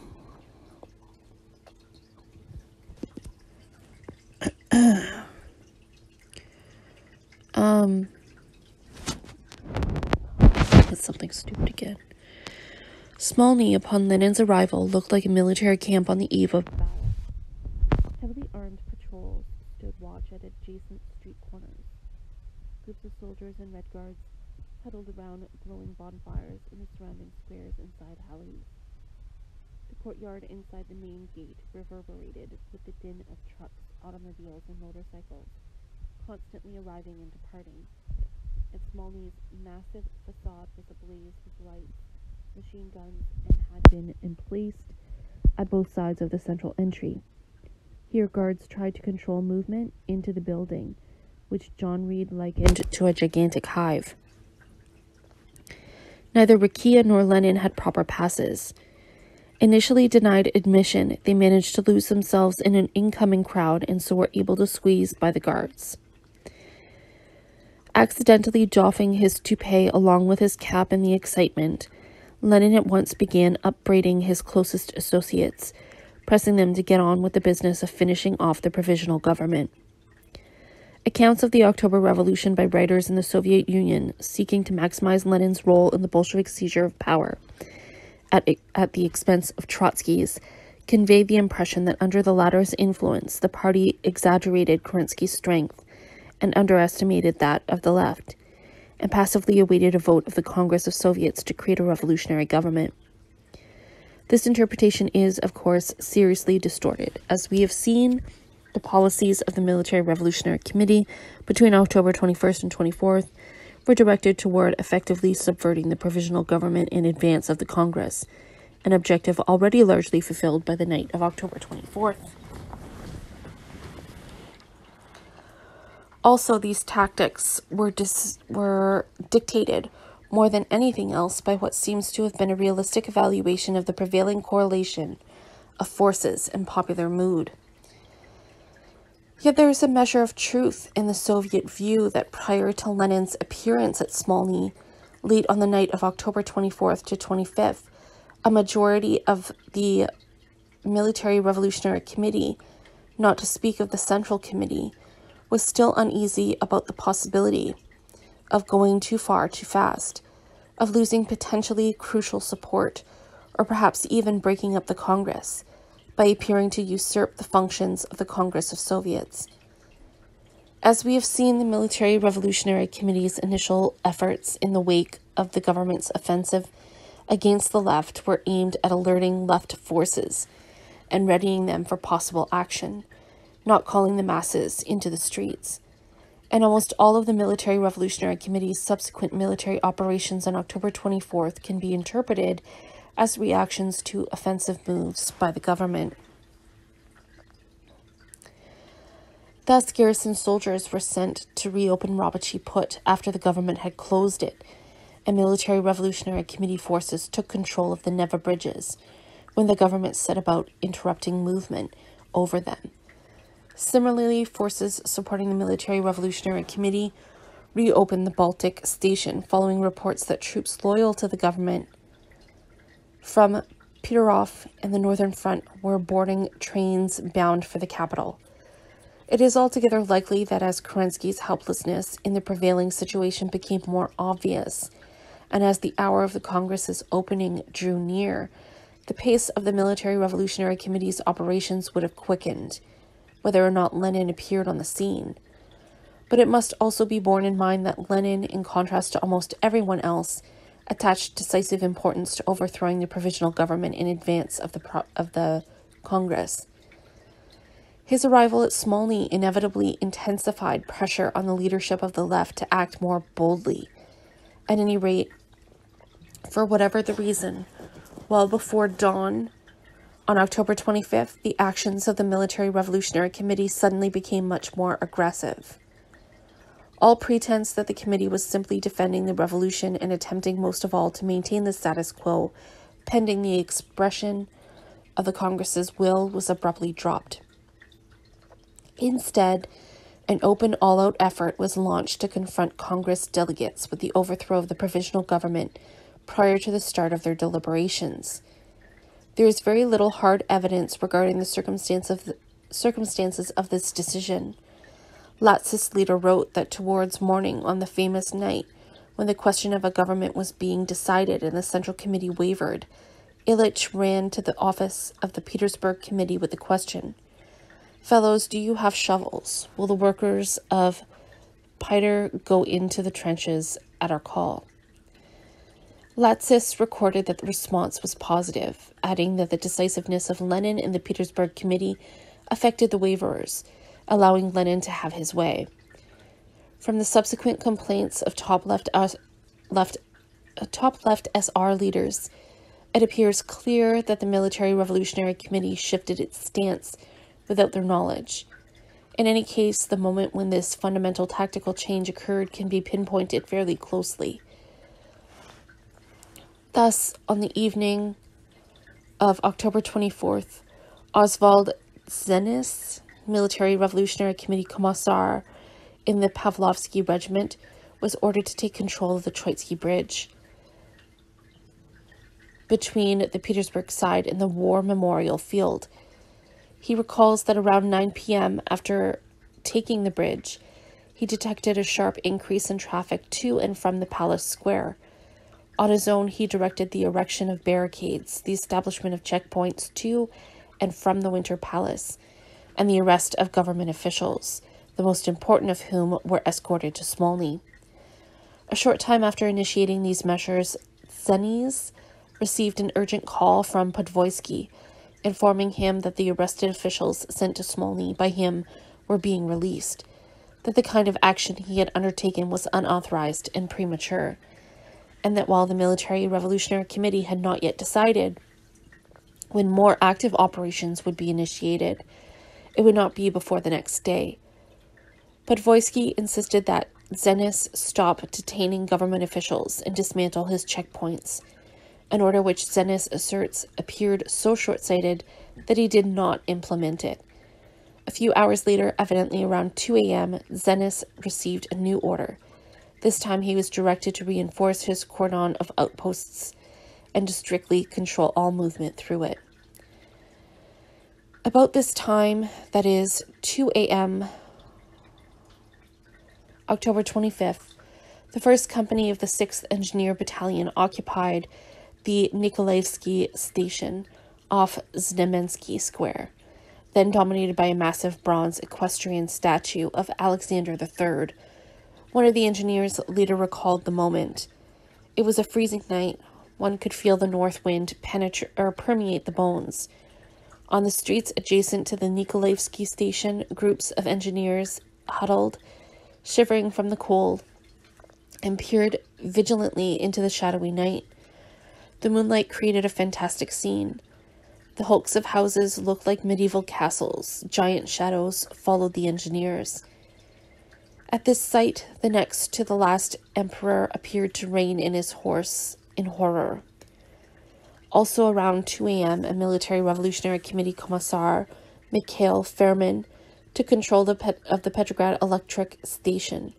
A: um something stupid again. Smolny, upon Lenin's arrival, looked like a military camp on the eve of battle. Heavily armed patrols stood watch at adjacent street corners. Groups of soldiers and red guards huddled around glowing bonfires in the surrounding squares inside alleys. The courtyard inside the main gate reverberated with the din of trucks, automobiles, and motorcycles, constantly arriving and departing and Smolny's massive facade was ablaze with lights, machine guns, and had been emplaced at both sides of the central entry. Here, guards tried to control movement into the building, which John Reed likened to a gigantic hive. Neither Rakhia nor Lenin had proper passes. Initially denied admission, they managed to lose themselves in an incoming crowd and so were able to squeeze by the guards. Accidentally doffing his toupee along with his cap in the excitement, Lenin at once began upbraiding his closest associates, pressing them to get on with the business of finishing off the provisional government. Accounts of the October Revolution by writers in the Soviet Union seeking to maximize Lenin's role in the Bolshevik seizure of power at, at the expense of Trotsky's convey the impression that under the latter's influence, the party exaggerated Kerensky's strength and underestimated that of the left, and passively awaited a vote of the Congress of Soviets to create a revolutionary government. This interpretation is, of course, seriously distorted, as we have seen the policies of the Military Revolutionary Committee between October 21st and 24th were directed toward effectively subverting the provisional government in advance of the Congress, an objective already largely fulfilled by the night of October 24th. Also, these tactics were, dis- were dictated more than anything else by what seems to have been a realistic evaluation of the prevailing correlation of forces and popular mood. Yet there is a measure of truth in the Soviet view that prior to Lenin's appearance at Smolny, late on the night of October 24th to 25th, a majority of the Military Revolutionary Committee, not to speak of the Central Committee, was still uneasy about the possibility of going too far too fast, of losing potentially crucial support, or perhaps even breaking up the Congress by appearing to usurp the functions of the Congress of Soviets. As we have seen, the Military Revolutionary Committee's initial efforts in the wake of the government's offensive against the left were aimed at alerting left forces and readying them for possible action not calling the masses into the streets. And almost all of the Military Revolutionary Committee's subsequent military operations on October 24th can be interpreted as reactions to offensive moves by the government. Thus, garrison soldiers were sent to reopen Rabochi Put after the government had closed it, and military revolutionary committee forces took control of the Neva bridges when the government set about interrupting movement over them Similarly, forces supporting the Military Revolutionary Committee reopened the Baltic station following reports that troops loyal to the government from Peterhof and the Northern Front were boarding trains bound for the capital. It is altogether likely that as Kerensky's helplessness in the prevailing situation became more obvious, and as the hour of the Congress's opening drew near, the pace of the Military Revolutionary Committee's operations would have quickened, whether or not Lenin appeared on the scene. But it must also be borne in mind that Lenin, in contrast to almost everyone else, attached decisive importance to overthrowing the provisional government in advance of the, of the Congress. His arrival at Smolny inevitably intensified pressure on the leadership of the left to act more boldly. At any rate, for whatever the reason, well before dawn on October 25th, the actions of the Military Revolutionary Committee suddenly became much more aggressive. All pretense that the committee was simply defending the revolution and attempting most of all to maintain the status quo pending the expression of the Congress's will was abruptly dropped. Instead, an open all out effort was launched to confront Congress delegates with the overthrow of the provisional government prior to the start of their deliberations. There is very little hard evidence regarding the, circumstance of the circumstances of this decision. Latsis leader wrote that towards morning on the famous night, when the question of a government was being decided and the Central Committee wavered, Ilyich ran to the office of the Petersburg Committee with the question Fellows, do you have shovels? Will the workers of Peter go into the trenches at our call? Latsis recorded that the response was positive, adding that the decisiveness of Lenin in the Petersburg Committee affected the waverers, allowing Lenin to have his way. From the subsequent complaints of top left, uh, left uh, top left SR leaders, it appears clear that the Military Revolutionary Committee shifted its stance without their knowledge. In any case, the moment when this fundamental tactical change occurred can be pinpointed fairly closely. Thus, on the evening of October 24th, Oswald Dzenis, Military Revolutionary Committee Commissar in the Pavlovsky Regiment, was ordered to take control of the Troitsky Bridge between the Petersburg side and the War Memorial Field he recalls that around 9 p.m., after taking the bridge, he detected a sharp increase in traffic to and from the palace square. On his own, he directed the erection of barricades, the establishment of checkpoints to and from the Winter Palace, and the arrest of government officials, the most important of whom were escorted to Smolny. A short time after initiating these measures, Dzenis received an urgent call from Podvoisky, informing him that the arrested officials sent to Smolny by him were being released, that the kind of action he had undertaken was unauthorized and premature, and that while the Military Revolutionary Committee had not yet decided when more active operations would be initiated, it would not be before the next day. Podvoisky insisted that Dzenis stop detaining government officials and dismantle his checkpoints an order which Dzenis asserts appeared so short sighted that he did not implement it. A few hours later, evidently around 2 a.m., Dzenis received a new order. This time he was directed to reinforce his cordon of outposts and to strictly control all movement through it. About this time, that is 2 a.m., October 25th, the 1st Company of the 6th Engineer Battalion occupied the Nikolaevsky station off Znamensky Square, then dominated by a massive bronze equestrian statue of Alexander III. One of the engineers later recalled the moment. It was a freezing night. One could feel the north wind penetrate or permeate the bones. On the streets adjacent to the Nikolaevsky station, groups of engineers huddled, shivering from the cold, and peered vigilantly into the shadowy night. The moonlight created a fantastic scene. The hulks of houses looked like medieval castles. Giant shadows followed the engineers. At this sight, the next to the last emperor appeared to rein in his horse in horror. Also around 2 a.m., a military revolutionary committee commissar, Mikhail Firmin, to control of the Petrograd Electric Station.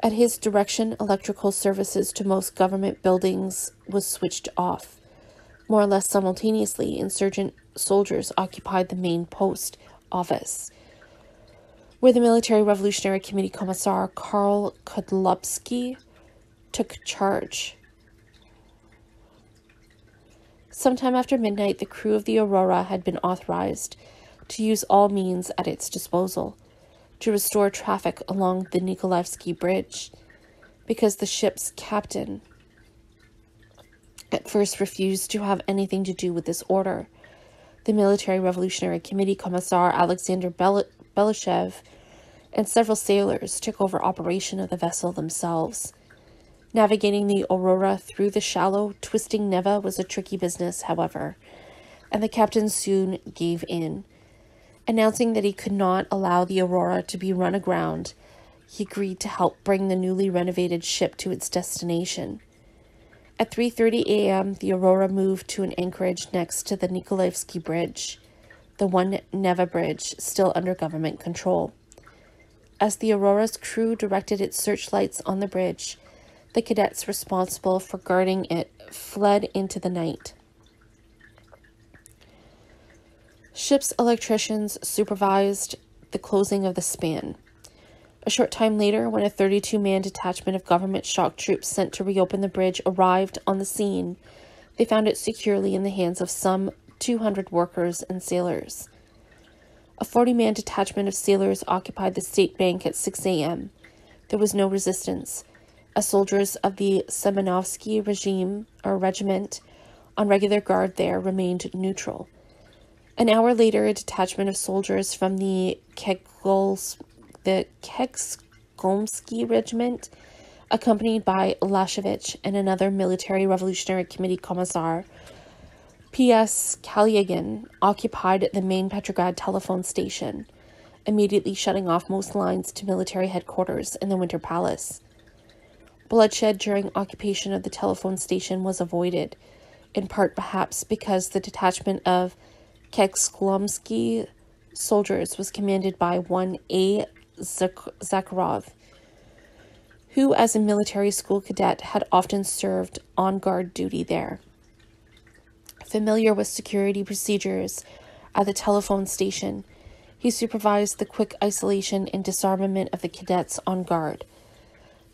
A: At his direction, electrical services to most government buildings was switched off. More or less simultaneously, insurgent soldiers occupied the main post office, where the Military Revolutionary Committee Commissar Karl Kudlubsky took charge. Sometime after midnight, the crew of the Aurora had been authorized to use all means at its disposal to restore traffic along the Nikolaevsky Bridge because the ship's captain at first refused to have anything to do with this order. The Military Revolutionary Committee Commissar Alexander Bel- Belyshev and several sailors took over operation of the vessel themselves. Navigating the Aurora through the shallow, twisting Neva was a tricky business, however, and the captain soon gave in. Announcing that he could not allow the Aurora to be run aground, he agreed to help bring the newly renovated ship to its destination. At 3:30 a.m., the Aurora moved to an anchorage next to the Nikolaevsky Bridge, the one Neva Bridge still under government control. As the Aurora's crew directed its searchlights on the bridge, the cadets responsible for guarding it fled into the night. Ship's electricians supervised the closing of the span. A short time later, when a 32 man detachment of government shock troops sent to reopen the bridge arrived on the scene, they found it securely in the hands of some 200 workers and sailors. A 40 man detachment of sailors occupied the State Bank at 6 a.m. There was no resistance, soldiers of the Semenovsky regime or regiment on regular guard there remained neutral. An hour later, a detachment of soldiers from the Kegols, the Keksgolmsky regiment, accompanied by Lashevich and another military revolutionary committee commissar, P.S. Kalyagin, occupied the main Petrograd telephone station, immediately shutting off most lines to military headquarters in the Winter Palace. Bloodshed during occupation of the telephone station was avoided, in part perhaps because the detachment of Keksgolmsky soldiers was commanded by one A. Zakharov, who, as a military school cadet, had often served on guard duty there. Familiar with security procedures at the telephone station, he supervised the quick isolation and disarmament of the cadets on guard.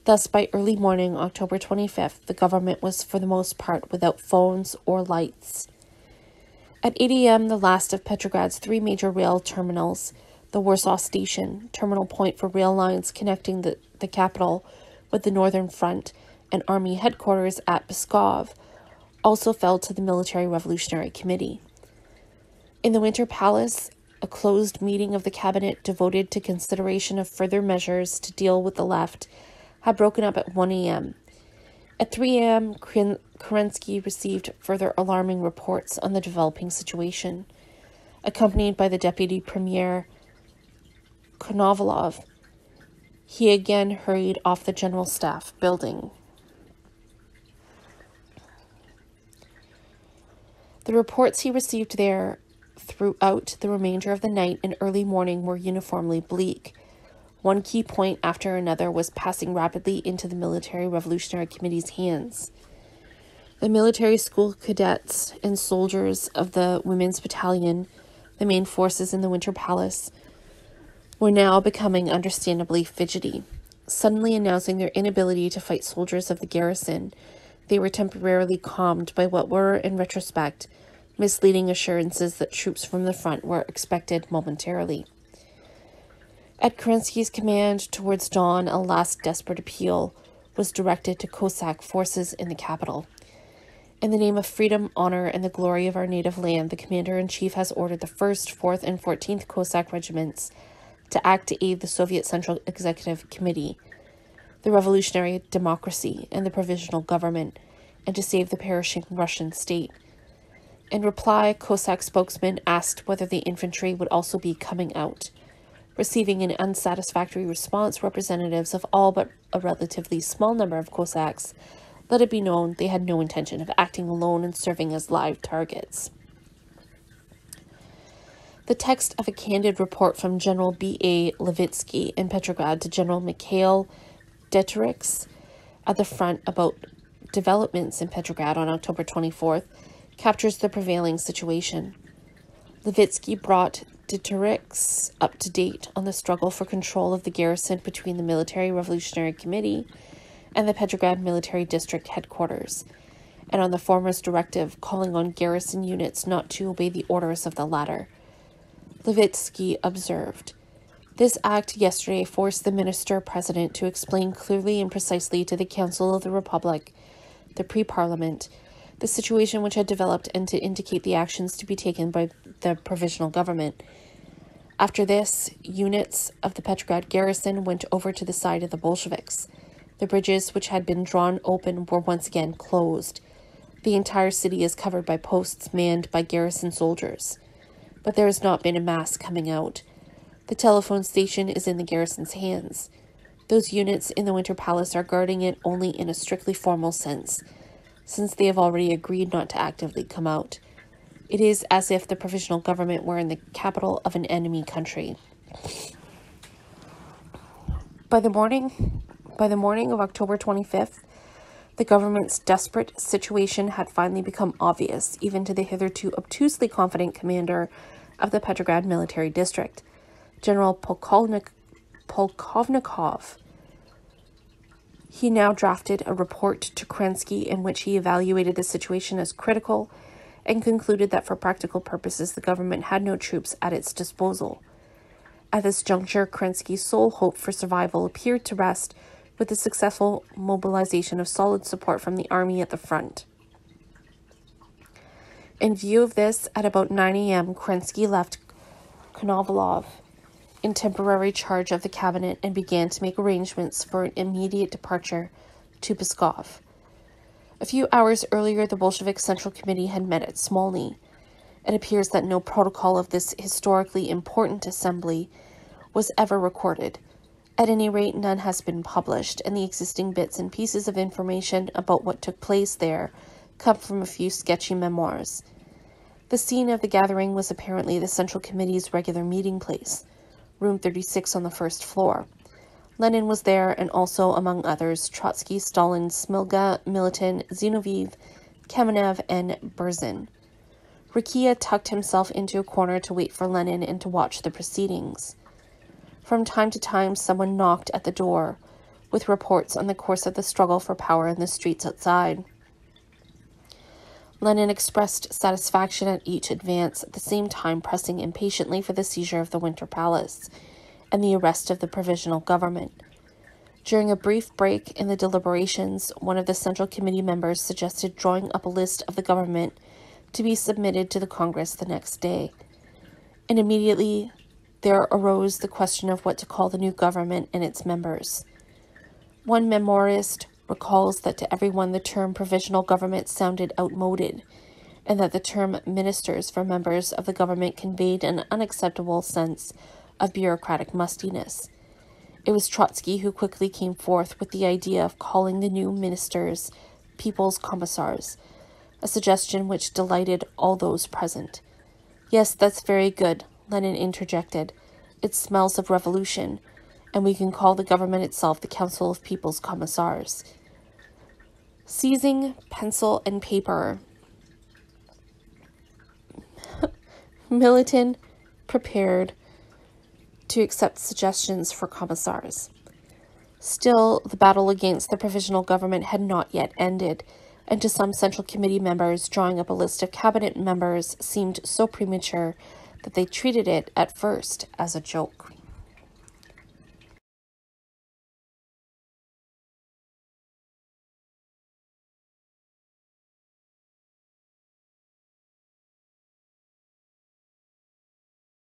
A: Thus, by early morning, October 25th, the government was for the most part without phones or lights. At 8 a.m., the last of Petrograd's three major rail terminals, the Warsaw Station, terminal point for rail lines connecting the, the capital with the Northern Front and Army headquarters at Pskov, also fell to the Military Revolutionary Committee. In the Winter Palace, a closed meeting of the cabinet devoted to consideration of further measures to deal with the left had broken up at 1 a.m. At 3 a.m., Kerensky received further alarming reports on the developing situation. Accompanied by the Deputy Premier Konovalov, he again hurried off the General Staff building. The reports he received there throughout the remainder of the night and early morning were uniformly bleak. One key point after another was passing rapidly into the Military Revolutionary Committee's hands. The military school cadets and soldiers of the Women's Battalion, the main forces in the Winter Palace, were now becoming understandably fidgety. Suddenly announcing their inability to fight soldiers of the garrison, they were temporarily calmed by what were, in retrospect, misleading assurances that troops from the front were expected momentarily. At Kerensky's command, towards dawn, a last desperate appeal was directed to Cossack forces in the capital. In the name of freedom, honor, and the glory of our native land, the commander in chief has ordered the 1st, 4th, and 14th Cossack regiments to act to aid the Soviet Central Executive Committee, the revolutionary democracy, and the provisional government, and to save the perishing Russian state. In reply, Cossack spokesman asked whether the infantry would also be coming out. Receiving an unsatisfactory response, representatives of all but a relatively small number of Cossacks let it be known they had no intention of acting alone and serving as live targets. The text of a candid report from General B.A. Levitsky in Petrograd to General Mikhail Diterikhs at the front about developments in Petrograd on October 24th captures the prevailing situation. Levitsky brought Diterikhs up to date on the struggle for control of the garrison between the Military Revolutionary Committee and the Petrograd Military District headquarters, and on the former's directive calling on garrison units not to obey the orders of the latter. Levitsky observed, This act yesterday forced the minister president to explain clearly and precisely to the Council of the Republic, the pre parliament, the situation which had developed and to indicate the actions to be taken by the provisional government. After this, units of the Petrograd garrison went over to the side of the Bolsheviks. The bridges, which had been drawn open, were once again closed. The entire city is covered by posts manned by garrison soldiers. But there has not been a mass coming out. The telephone station is in the garrison's hands. Those units in the Winter Palace are guarding it only in a strictly formal sense since they have already agreed not to actively come out. It is as if the provisional government were in the capital of an enemy country. By the morning, by the morning of October 25th, the government's desperate situation had finally become obvious, even to the hitherto obtusely confident commander of the Petrograd military district, General Polkovnik, Polkovnikov. He now drafted a report to Kerensky in which he evaluated the situation as critical and concluded that for practical purposes the government had no troops at its disposal. At this juncture, Kerensky's sole hope for survival appeared to rest with the successful mobilization of solid support from the army at the front. In view of this, at about 9 a.m., Kerensky left Konovalov in temporary charge of the cabinet and began to make arrangements for an immediate departure to Pskov. A few hours earlier, the Bolshevik Central Committee had met at Smolny. It appears that no protocol of this historically important assembly was ever recorded. At any rate, none has been published, and the existing bits and pieces of information about what took place there come from a few sketchy memoirs. The scene of the gathering was apparently the Central Committee's regular meeting place room 36 on the first floor. Lenin was there, and also, among others, Trotsky, Stalin, Smilga, Miliutin, Zinoviev, Kamenev, and Berzin. Rakhia tucked himself into a corner to wait for Lenin and to watch the proceedings. From time to time, someone knocked at the door with reports on the course of the struggle for power in the streets outside. Lenin expressed satisfaction at each advance, at the same time pressing impatiently for the seizure of the Winter Palace and the arrest of the provisional government. During a brief break in the deliberations, one of the Central Committee members suggested drawing up a list of the government to be submitted to the Congress the next day. And immediately there arose the question of what to call the new government and its members. One memoirist recalls that to everyone the term provisional government sounded outmoded, and that the term ministers for members of the government conveyed an unacceptable sense of bureaucratic mustiness. It was Trotsky who quickly came forth with the idea of calling the new ministers people's commissars, a suggestion which delighted all those present. Yes, that's very good, Lenin interjected. It smells of revolution, and we can call the government itself the Council of People's Commissars. Seizing pencil and paper, Miliutin prepared to accept suggestions for commissars. Still, the battle against the provisional government had not yet ended, and to some Central Committee members, drawing up a list of cabinet members seemed so premature that they treated it at first as a joke.